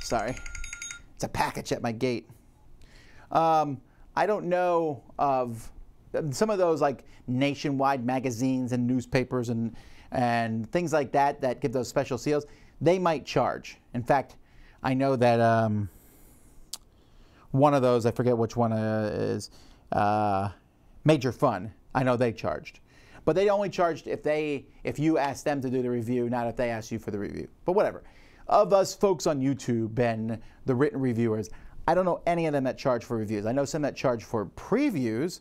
Sorry. It's a package at my gate. Um, I don't know of some of those like nationwide magazines and newspapers and and things like that that give those special seals. They might charge. In fact, I know that um, one of those, I forget which one is, uh, Major Fun. I know they charged, but they only charged if they if you asked them to do the review, not if they asked you for the review. But whatever. Of us folks on YouTube and the written reviewers, I don't know any of them that charge for reviews. I know some that charge for previews,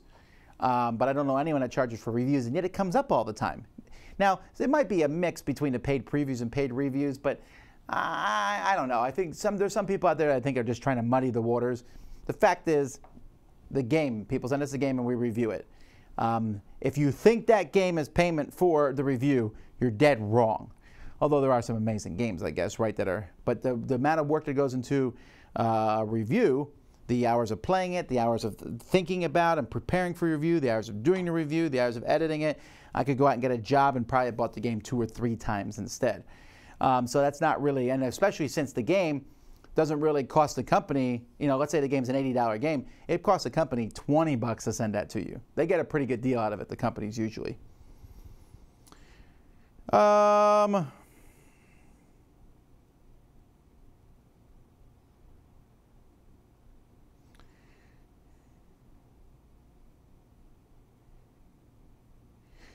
um, but I don't know anyone that charges for reviews, and yet it comes up all the time. Now, it might be a mix between the paid previews and paid reviews, but I, I don't know. I think some there's some people out there that I think are just trying to muddy the waters. The fact is, the game, people send us a game and we review it. Um, if you think that game is payment for the review, you're dead wrong. Although there are some amazing games, I guess, right, that are, but the, the amount of work that goes into uh, review, the hours of playing it, the hours of thinking about and preparing for review, the hours of doing the review, the hours of editing it, I could go out and get a job and probably bought the game two or three times instead. Um, so that's not really, and especially since the game doesn't really cost the company, you know, let's say the game's an $80 game, it costs the company 20 bucks to send that to you. They get a pretty good deal out of it, the companies usually. Um,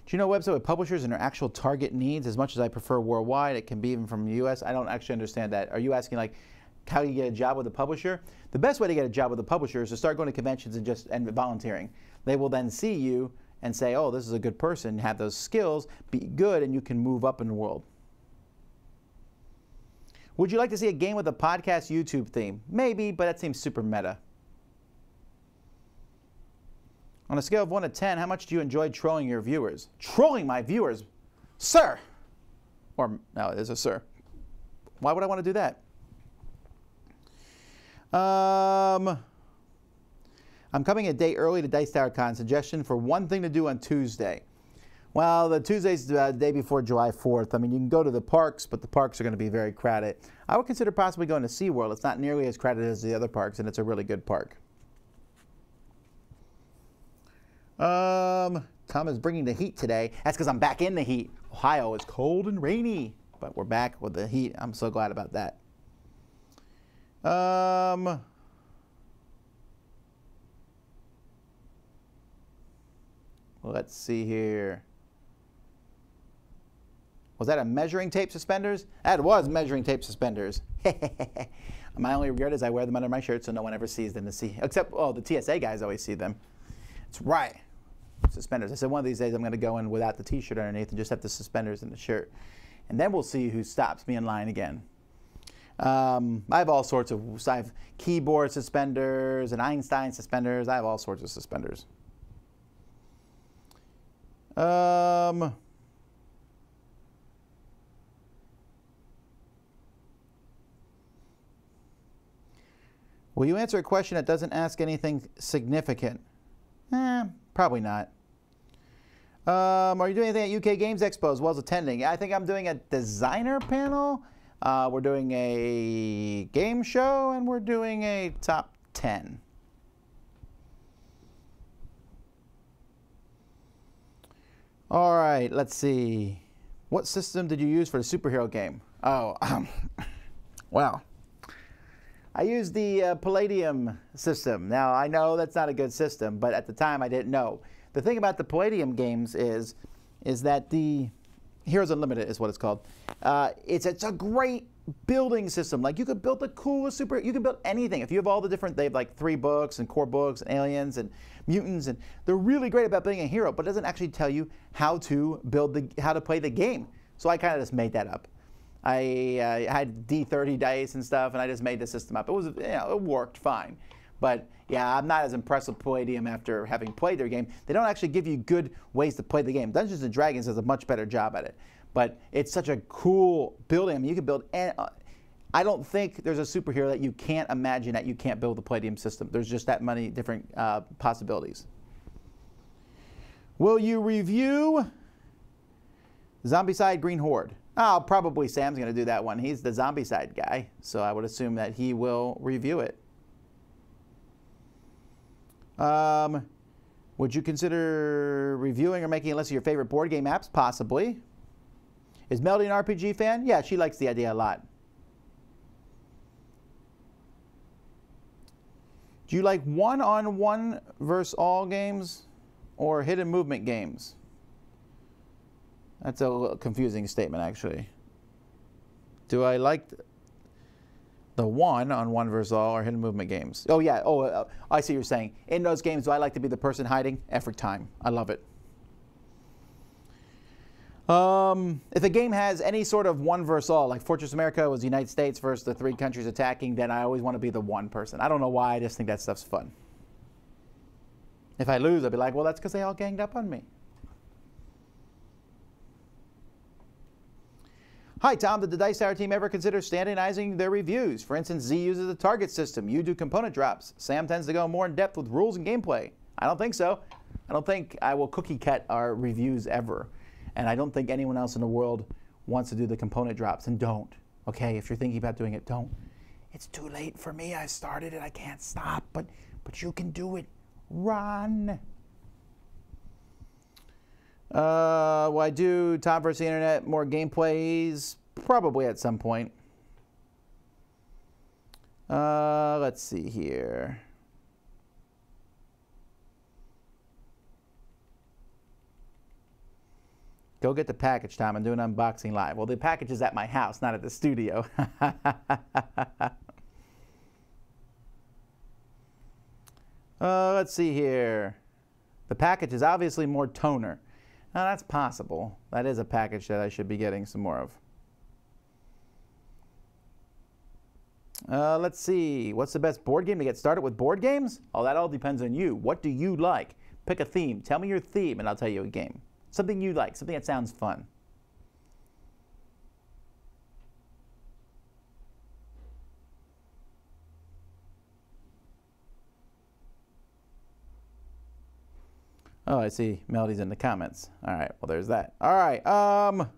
Do you know a website with publishers and their actual target needs? As much as I prefer worldwide, it can be even from the U.S. I don't actually understand that. Are you asking like how do you get a job with a publisher? The best way to get a job with a publisher is to start going to conventions and just and volunteering. They will then see you and say, "Oh, this is a good person. Have those skills, be good, and you can move up in the world." Would you like to see a game with a podcast YouTube theme? Maybe, but that seems super meta. On a scale of 1 to 10, how much do you enjoy trolling your viewers? Trolling my viewers? Sir! Or, no, it is a sir. Why would I want to do that? Um, I'm coming a day early to Dice Tower Con. Suggestion for one thing to do on Tuesday. Well, the Tuesday's the day before July 4th. I mean, you can go to the parks, but the parks are going to be very crowded. I would consider possibly going to SeaWorld. It's not nearly as crowded as the other parks, and it's a really good park. Um, Tom is bringing the heat today. That's because I'm back in the heat. Ohio is cold and rainy, but we're back with the heat. I'm so glad about that. Um, let's see here. Was that a measuring tape suspenders? That was measuring tape suspenders. my only regret is I wear them under my shirt so no one ever sees them to see. Except, oh, the TSA guys always see them. It's right. Suspenders. I said one of these days I'm going to go in without the t-shirt underneath and just have the suspenders and the shirt. And then we'll see who stops me in line again. Um, I have all sorts of, I have keyboard suspenders and Einstein suspenders. I have all sorts of suspenders. Um, Will you answer a question that doesn't ask anything significant? Eh, probably not. Um, are you doing anything at UK Games Expo as well as attending? I think I'm doing a designer panel. Uh, we're doing a game show and we're doing a top 10. All right, let's see. What system did you use for the superhero game? Oh, um, wow. I used the uh, Palladium system. Now, I know that's not a good system, but at the time I didn't know. The thing about the Palladium games is, is that the Heroes Unlimited is what it's called. Uh, it's, it's a great building system. Like you could build the coolest super, you can build anything. If you have all the different, they have like three books and core books, and aliens and mutants, and they're really great about building a hero, but it doesn't actually tell you how to build the, how to play the game. So I kind of just made that up. I uh, had D30 dice and stuff, and I just made the system up. It was, you know, it worked fine. But yeah, I'm not as impressed with Palladium after having played their game. They don't actually give you good ways to play the game. Dungeons and Dragons does a much better job at it. But it's such a cool building. I mean, you can build. Any, uh, I don't think there's a superhero that you can't imagine that you can't build the Palladium system. There's just that many different uh, possibilities. Will you review Zombicide Green Horde? Oh, probably Sam's going to do that one. He's the Zombicide guy, so I would assume that he will review it. Um, would you consider reviewing or making a list of your favorite board game apps? Possibly. Is Melody an RPG fan? Yeah, she likes the idea a lot. Do you like one-on-one -on -one versus all games or hidden movement games? That's a confusing statement, actually. Do I like the one on one versus all or hidden movement games? Oh, yeah. Oh, uh, I see what you're saying. In those games, do I like to be the person hiding? Every time. I love it. Um, if a game has any sort of one versus all, like Fortress America was the United States versus the three countries attacking, then I always want to be the one person. I don't know why, I just think that stuff's fun. If I lose, I'll be like, well, that's because they all ganged up on me. Hi, Tom. Did the Dice Tower team ever consider standardizing their reviews? For instance, Zee uses a target system. You do component drops. Sam tends to go more in depth with rules and gameplay. I don't think so. I don't think I will cookie cut our reviews ever. And I don't think anyone else in the world wants to do the component drops. And don't. Okay, if you're thinking about doing it, don't. It's too late for me. I started it. I can't stop. But but you can do it. Run. Uh, will I do Tom versus the Internet more gameplays? Probably at some point. Uh, let's see here. Go get the package, Tom, and do an unboxing live. Well, the package is at my house, not at the studio. uh, let's see here. The package is obviously more toner. Now that's possible. That is a package that I should be getting some more of. Uh, let's see. What's the best board game to get started with board games? Oh, that all depends on you. What do you like? Pick a theme. Tell me your theme, and I'll tell you a game. Something you like, something that sounds fun. Oh, I see Melody's in the comments. All right, well, there's that. All right. Um,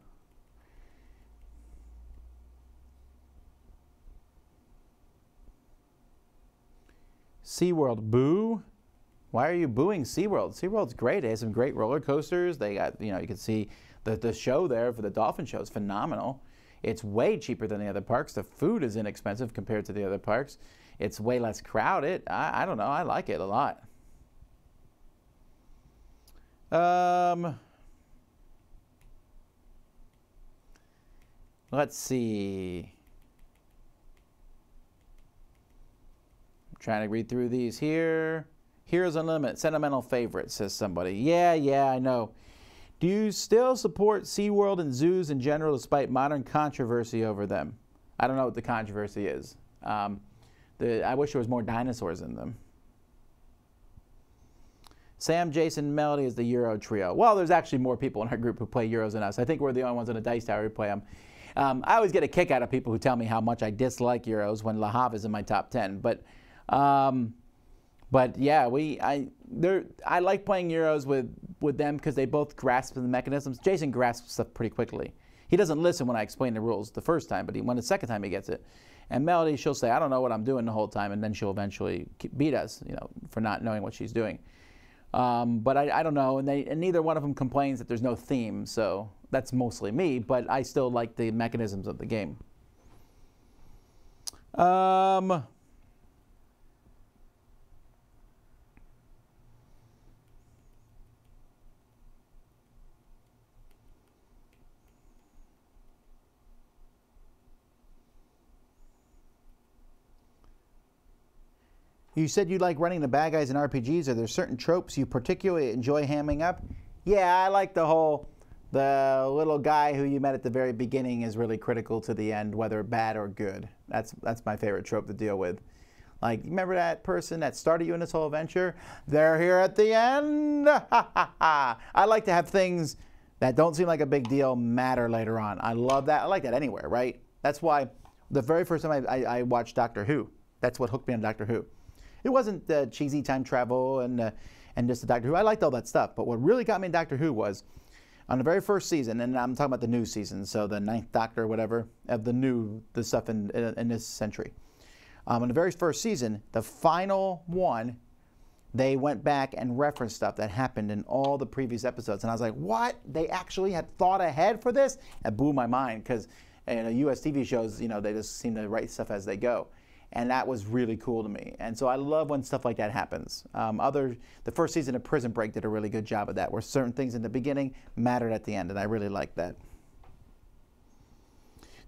SeaWorld, boo. Why are you booing SeaWorld? SeaWorld's great. It has some great roller coasters. They got, you know, you can see the, the show there for the dolphin show is phenomenal. It's way cheaper than the other parks. The food is inexpensive compared to the other parks. It's way less crowded. I, I don't know. I like it a lot. Um, let's see. I'm trying to read through these here. Here's a limit. sentimental favorite, says somebody. Yeah, yeah, I know. Do you still support SeaWorld and zoos in general despite modern controversy over them? I don't know what the controversy is. Um, the, I wish there was more dinosaurs in them. Sam, Jason, Melody is the Euro trio. Well, there's actually more people in our group who play Euros than us. I think we're the only ones in a dice tower who play them. Um, I always get a kick out of people who tell me how much I dislike Euros when Le Havre is in my top 10. But, um, but yeah, we I I like playing Euros with, with them because they both grasp the mechanisms. Jason grasps stuff pretty quickly. He doesn't listen when I explain the rules the first time, but he, when the second time he gets it. And Melody, she'll say, I don't know what I'm doing the whole time, and then she'll eventually beat us, you know, for not knowing what she's doing. Um, but I, I, don't know, and, they, and neither one of them complains that there's no theme, so that's mostly me, but I still like the mechanisms of the game. Um, You said you like running the bad guys in RPGs. Are there certain tropes you particularly enjoy hamming up? Yeah, I like the whole the little guy who you met at the very beginning is really critical to the end, whether bad or good. That's that's my favorite trope to deal with. Like, remember that person that started you in this whole adventure? They're here at the end. I like to have things that don't seem like a big deal matter later on. I love that. I like that anywhere, right? That's why the very first time I, I, I watched Doctor Who, that's what hooked me on Doctor Who. It wasn't cheesy time travel and uh, and just the Doctor Who. I liked all that stuff, but what really got me in Doctor Who was on the very first season, and I'm talking about the new season, so the Ninth Doctor, or whatever, of the new the stuff in in, in this century. Um, in the very first season, the final one, they went back and referenced stuff that happened in all the previous episodes, and I was like, "What? They actually had thought ahead for this?" It blew my mind because you know, U.S. TV shows, you know, they just seem to write stuff as they go and that was really cool to me. And so I love when stuff like that happens. Um, other, the first season of Prison Break did a really good job of that, where certain things in the beginning mattered at the end, and I really like that.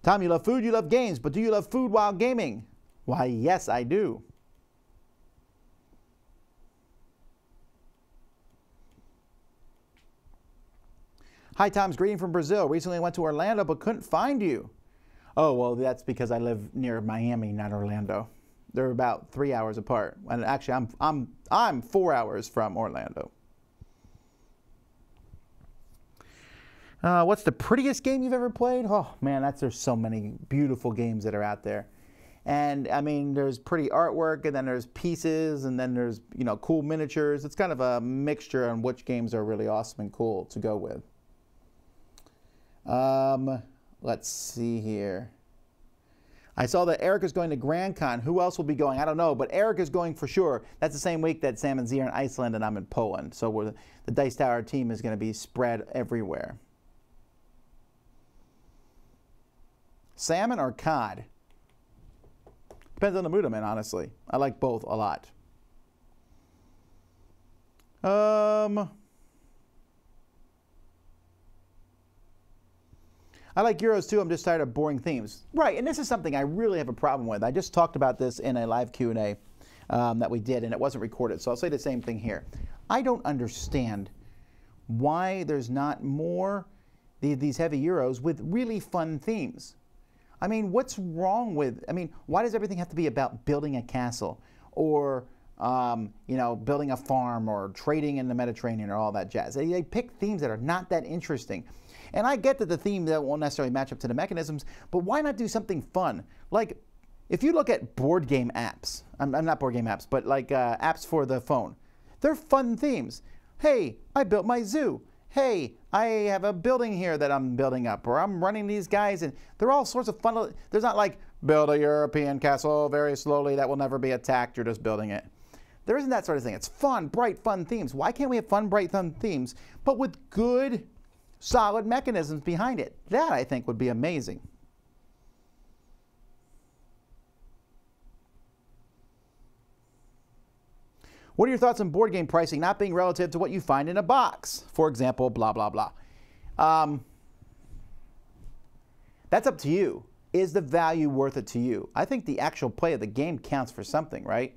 Tom, you love food, you love games, but do you love food while gaming? Why, yes, I do. Hi, Tom's greeting from Brazil. Recently went to Orlando but couldn't find you. Oh, well, that's because I live near Miami, not Orlando. They're about three hours apart. And actually, I'm, I'm, I'm four hours from Orlando. Uh, what's the prettiest game you've ever played? Oh man, that's there's so many beautiful games that are out there, and I mean there's pretty artwork, and then there's pieces, and then there's you know cool miniatures. It's kind of a mixture on which games are really awesome and cool to go with. Um, Let's see here. I saw that Eric is going to Grand Con. Who else will be going? I don't know, but Eric is going for sure. That's the same week that Sam and Zee are in Iceland and I'm in Poland. So the Dice Tower team is going to be spread everywhere. Salmon or cod? Depends on the mood I'm in, honestly. I like both a lot. Um, I like Euros too. I'm just tired of boring themes. Right, and this is something I really have a problem with. I just talked about this in a live Q&A um, that we did, and it wasn't recorded, so I'll say the same thing here. I don't understand why there's not more these heavy Euros with really fun themes. I mean, what's wrong with, I mean, why does everything have to be about building a castle or, um, you know, building a farm or trading in the Mediterranean or all that jazz? They, they pick themes that are not that interesting. And I get that the theme that won't necessarily match up to the mechanisms, but why not do something fun? Like, if you look at board game apps, I'm, I'm not board game apps, but like uh, apps for the phone, they're fun themes. Hey, I built my zoo. Hey, I have a building here that I'm building up, or I'm running these guys, and they're all sorts of fun. There's not like build a European castle very slowly that will never be attacked. You're just building it. There isn't that sort of thing. It's fun, bright, fun themes. Why can't we have fun, bright, fun themes, but with good solid mechanisms behind it. That, I think, would be amazing. What are your thoughts on board game pricing not being relative to what you find in a box? For example, blah, blah, blah. Um, that's up to you. Is the value worth it to you? I think the actual play of the game counts for something, right?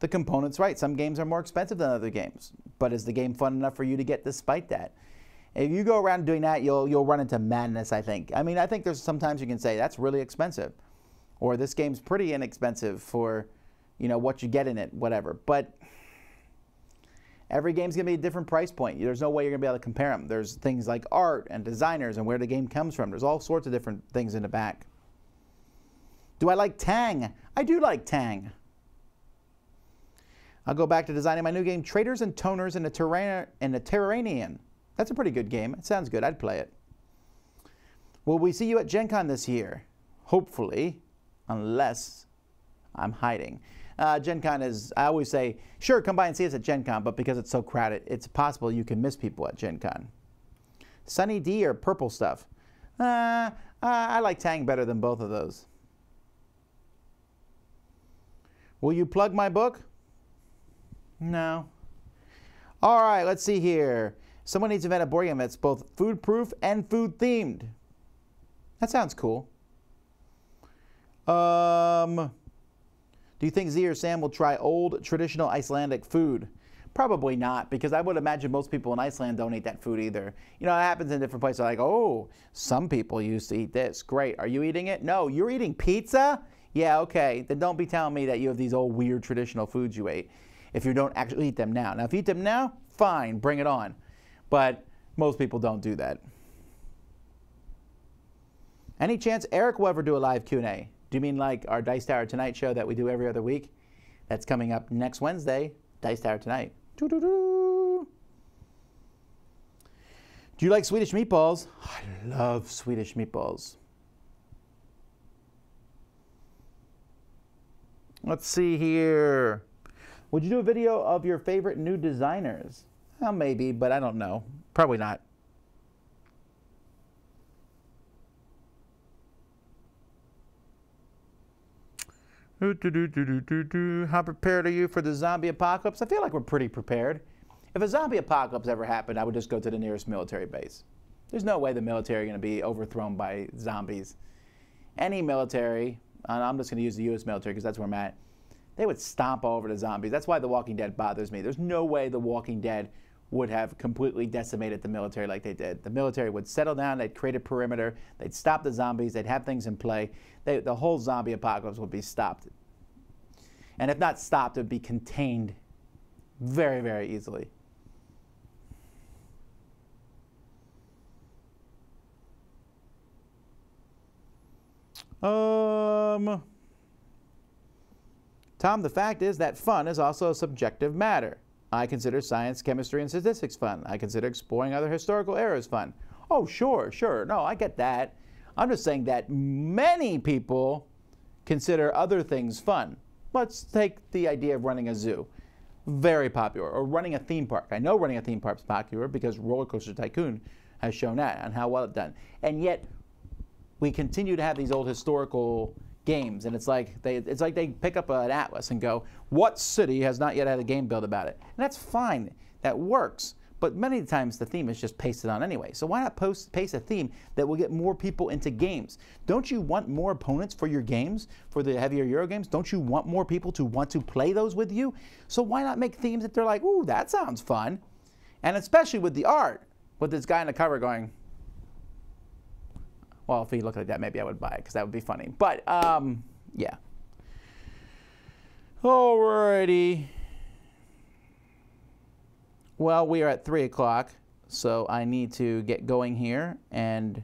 The components, right? Some games are more expensive than other games, but is the game fun enough for you to get despite that? If you go around doing that, you'll you'll run into madness. I think. I mean, I think there's sometimes you can say that's really expensive, or this game's pretty inexpensive for, you know, what you get in it, whatever. But every game's gonna be a different price point. There's no way you're gonna be able to compare them. There's things like art and designers and where the game comes from. There's all sorts of different things in the back. Do I like Tang? I do like Tang. I'll go back to designing my new game, Traders and Toners in the, Terran- in the Terranian. That's a pretty good game. It sounds good. I'd play it. Will we see you at Gen Con this year? Hopefully, unless I'm hiding. Uh, Gen Con is, I always say, sure, come by and see us at Gen Con, but because it's so crowded, it's possible you can miss people at Gen Con. Sunny D or Purple Stuff? Uh, I like Tang better than both of those. Will you plug my book? No. All right, let's see here. Someone needs to invent a board that's both food proof and food themed. That sounds cool. Um, do you think Zee or Sam will try old traditional Icelandic food? Probably not, because I would imagine most people in Iceland don't eat that food either. You know, it happens in different places. Like, oh, some people used to eat this. Great. Are you eating it? No. You're eating pizza? Yeah, okay. Then don't be telling me that you have these old weird traditional foods you ate if you don't actually eat them now. Now, if you eat them now, fine, bring it on. But most people don't do that. Any chance Eric will ever do a live Q&A? Do you mean like our Dice Tower Tonight show that we do every other week? That's coming up next Wednesday, Dice Tower Tonight. Do you like Swedish meatballs? I love Swedish meatballs. Let's see here. Would you do a video of your favorite new designers? Well, maybe, but I don't know. Probably not. How prepared are you for the zombie apocalypse? I feel like we're pretty prepared. If a zombie apocalypse ever happened, I would just go to the nearest military base. There's no way the military is going to be overthrown by zombies. Any military, and I'm just going to use the U.S. military because that's where I'm at, they would stomp all over the zombies. That's why The Walking Dead bothers me. There's no way The Walking Dead would have completely decimated the military like they did. The military would settle down, they'd create a perimeter, they'd stop the zombies, they'd have things in play. They, the whole zombie apocalypse would be stopped. And if not stopped, it would be contained very, very easily. Um, Tom, the fact is that fun is also a subjective matter. I consider science, chemistry, and statistics fun. I consider exploring other historical eras fun. Oh, sure, sure. No, I get that. I'm just saying that many people consider other things fun. Let's take the idea of running a zoo. Very popular. Or running a theme park. I know running a theme park is popular because Roller Coaster Tycoon has shown that and how well it's done. And yet, we continue to have these old historical games, and it's like they it's like they pick up an atlas and go, "What city has not yet had a game built about it?" And that's fine, that works. But many times the theme is just pasted on anyway. So why not post, paste a theme that will get more people into games? Don't you want more opponents for your games, for the heavier Euro games? Don't you want more people to want to play those with you? So why not make themes that they're like, ooh, that sounds fun? And especially with the art, with this guy on the cover going, well, if he looked like that, maybe I would buy it because that would be funny. But um, yeah. Alrighty. Well, we are at 3 o'clock, so I need to get going here and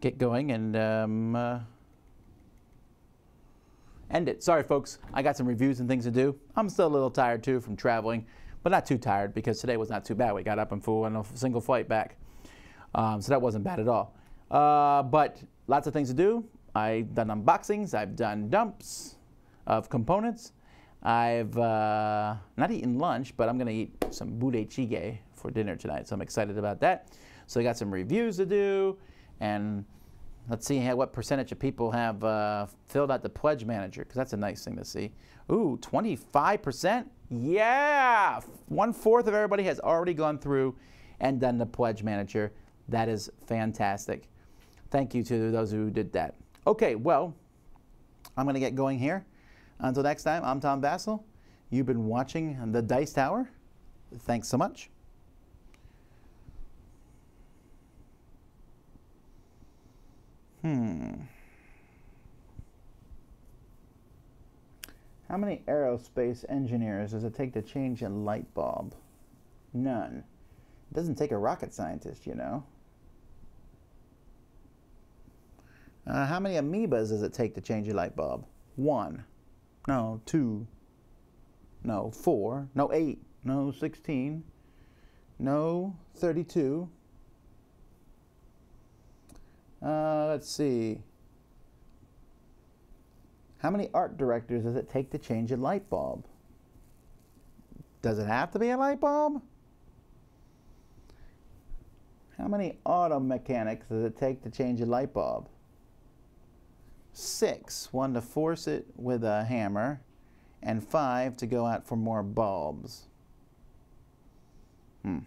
get going and um, uh, end it. Sorry, folks. I got some reviews and things to do. I'm still a little tired, too, from traveling but not too tired because today was not too bad. We got up and flew on a single flight back. Um, so that wasn't bad at all. Uh, but lots of things to do. I've done unboxings, I've done dumps of components. I've uh, not eaten lunch, but I'm going to eat some budae for dinner tonight, so I'm excited about that. So I got some reviews to do, and Let's see how, what percentage of people have uh, filled out the pledge manager, because that's a nice thing to see. Ooh, 25%? Yeah! One fourth of everybody has already gone through and done the pledge manager. That is fantastic. Thank you to those who did that. Okay, well, I'm going to get going here. Until next time, I'm Tom Vasel. You've been watching the Dice Tower. Thanks so much. Hmm. How many aerospace engineers does it take to change a light bulb? None. It doesn't take a rocket scientist, you know. Uh, how many amoebas does it take to change a light bulb? One. No, two. No, four. No, eight. No, 16. No, 32. Uh, let's see. How many art directors does it take to change a light bulb? Does it have to be a light bulb? How many auto mechanics does it take to change a light bulb? Six. One to force it with a hammer, and five to go out for more bulbs. Hmm.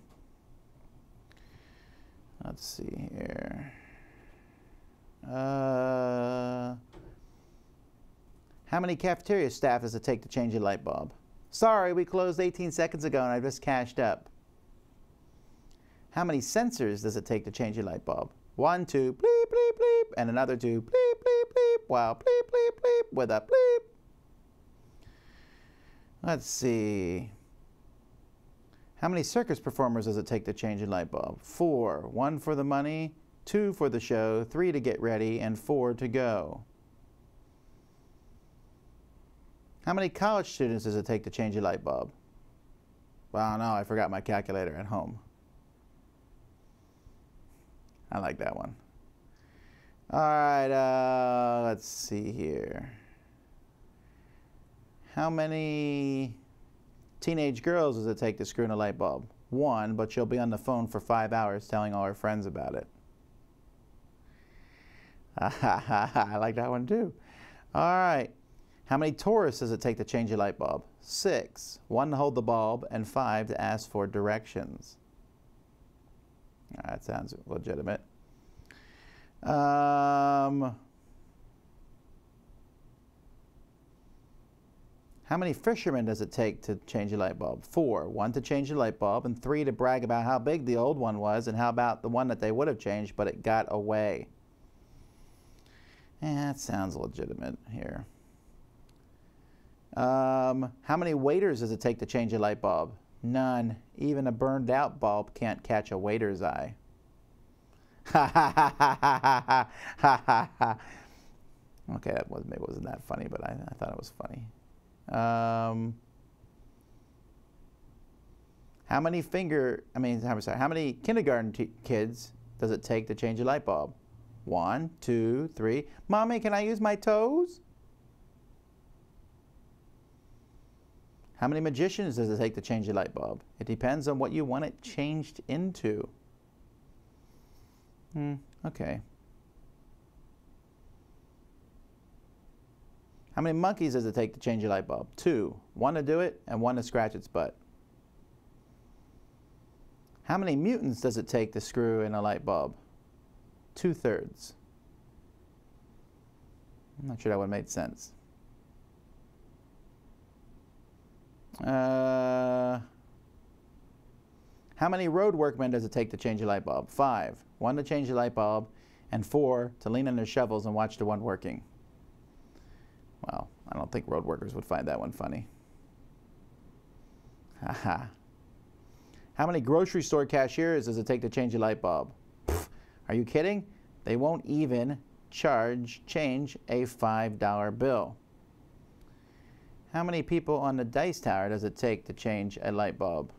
Let's see here. Uh, how many cafeteria staff does it take to change a light bulb? Sorry, we closed 18 seconds ago and I just cashed up. How many censors does it take to change a light bulb? One, two, bleep, bleep, bleep, and another two, bleep, bleep, bleep, wow, bleep, bleep, bleep, with a bleep. Let's see. How many circus performers does it take to change a light bulb? Four. One for the money, two for the show, three to get ready, and four to go. How many college students does it take to change a light bulb? Well, no, I forgot my calculator at home. I like that one. All right, uh, let's see here. How many teenage girls does it take to screw in a light bulb? One, but she'll be on the phone for five hours telling all her friends about it. I like that one too. All right. How many tourists does it take to change a light bulb? Six. One to hold the bulb, and five to ask for directions. That sounds legitimate. Um, how many fishermen does it take to change a light bulb? Four. One to change a light bulb, and three to brag about how big the old one was, and how about the one that they would have changed, but it got away. That sounds legitimate here. Um, how many waiters does it take to change a light bulb? None. Even a burned out bulb can't catch a waiter's eye. Okay, that was maybe wasn't that funny, but I, I thought it was funny. Um, how many finger? I mean, I'm sorry. How many kindergarten kids does it take to change a light bulb? One, two, three. Mommy, can I use my toes? How many magicians does it take to change a light bulb? It depends on what you want it changed into. Hmm, okay. How many monkeys does it take to change a light bulb? Two. One to do it and one to scratch its butt. How many mutants does it take to screw in a light bulb? two thirds. I'm not sure that would make sense. Uh, how many road workmen does it take to change a light bulb? Five. One to change a light bulb, and four to lean on their shovels and watch the one working. Well, I don't think road workers would find that one funny. Haha. How many grocery store cashiers does it take to change a light bulb? Are you kidding? They won't even charge, change a $5 bill. How many people on the dice tower does it take to change a light bulb?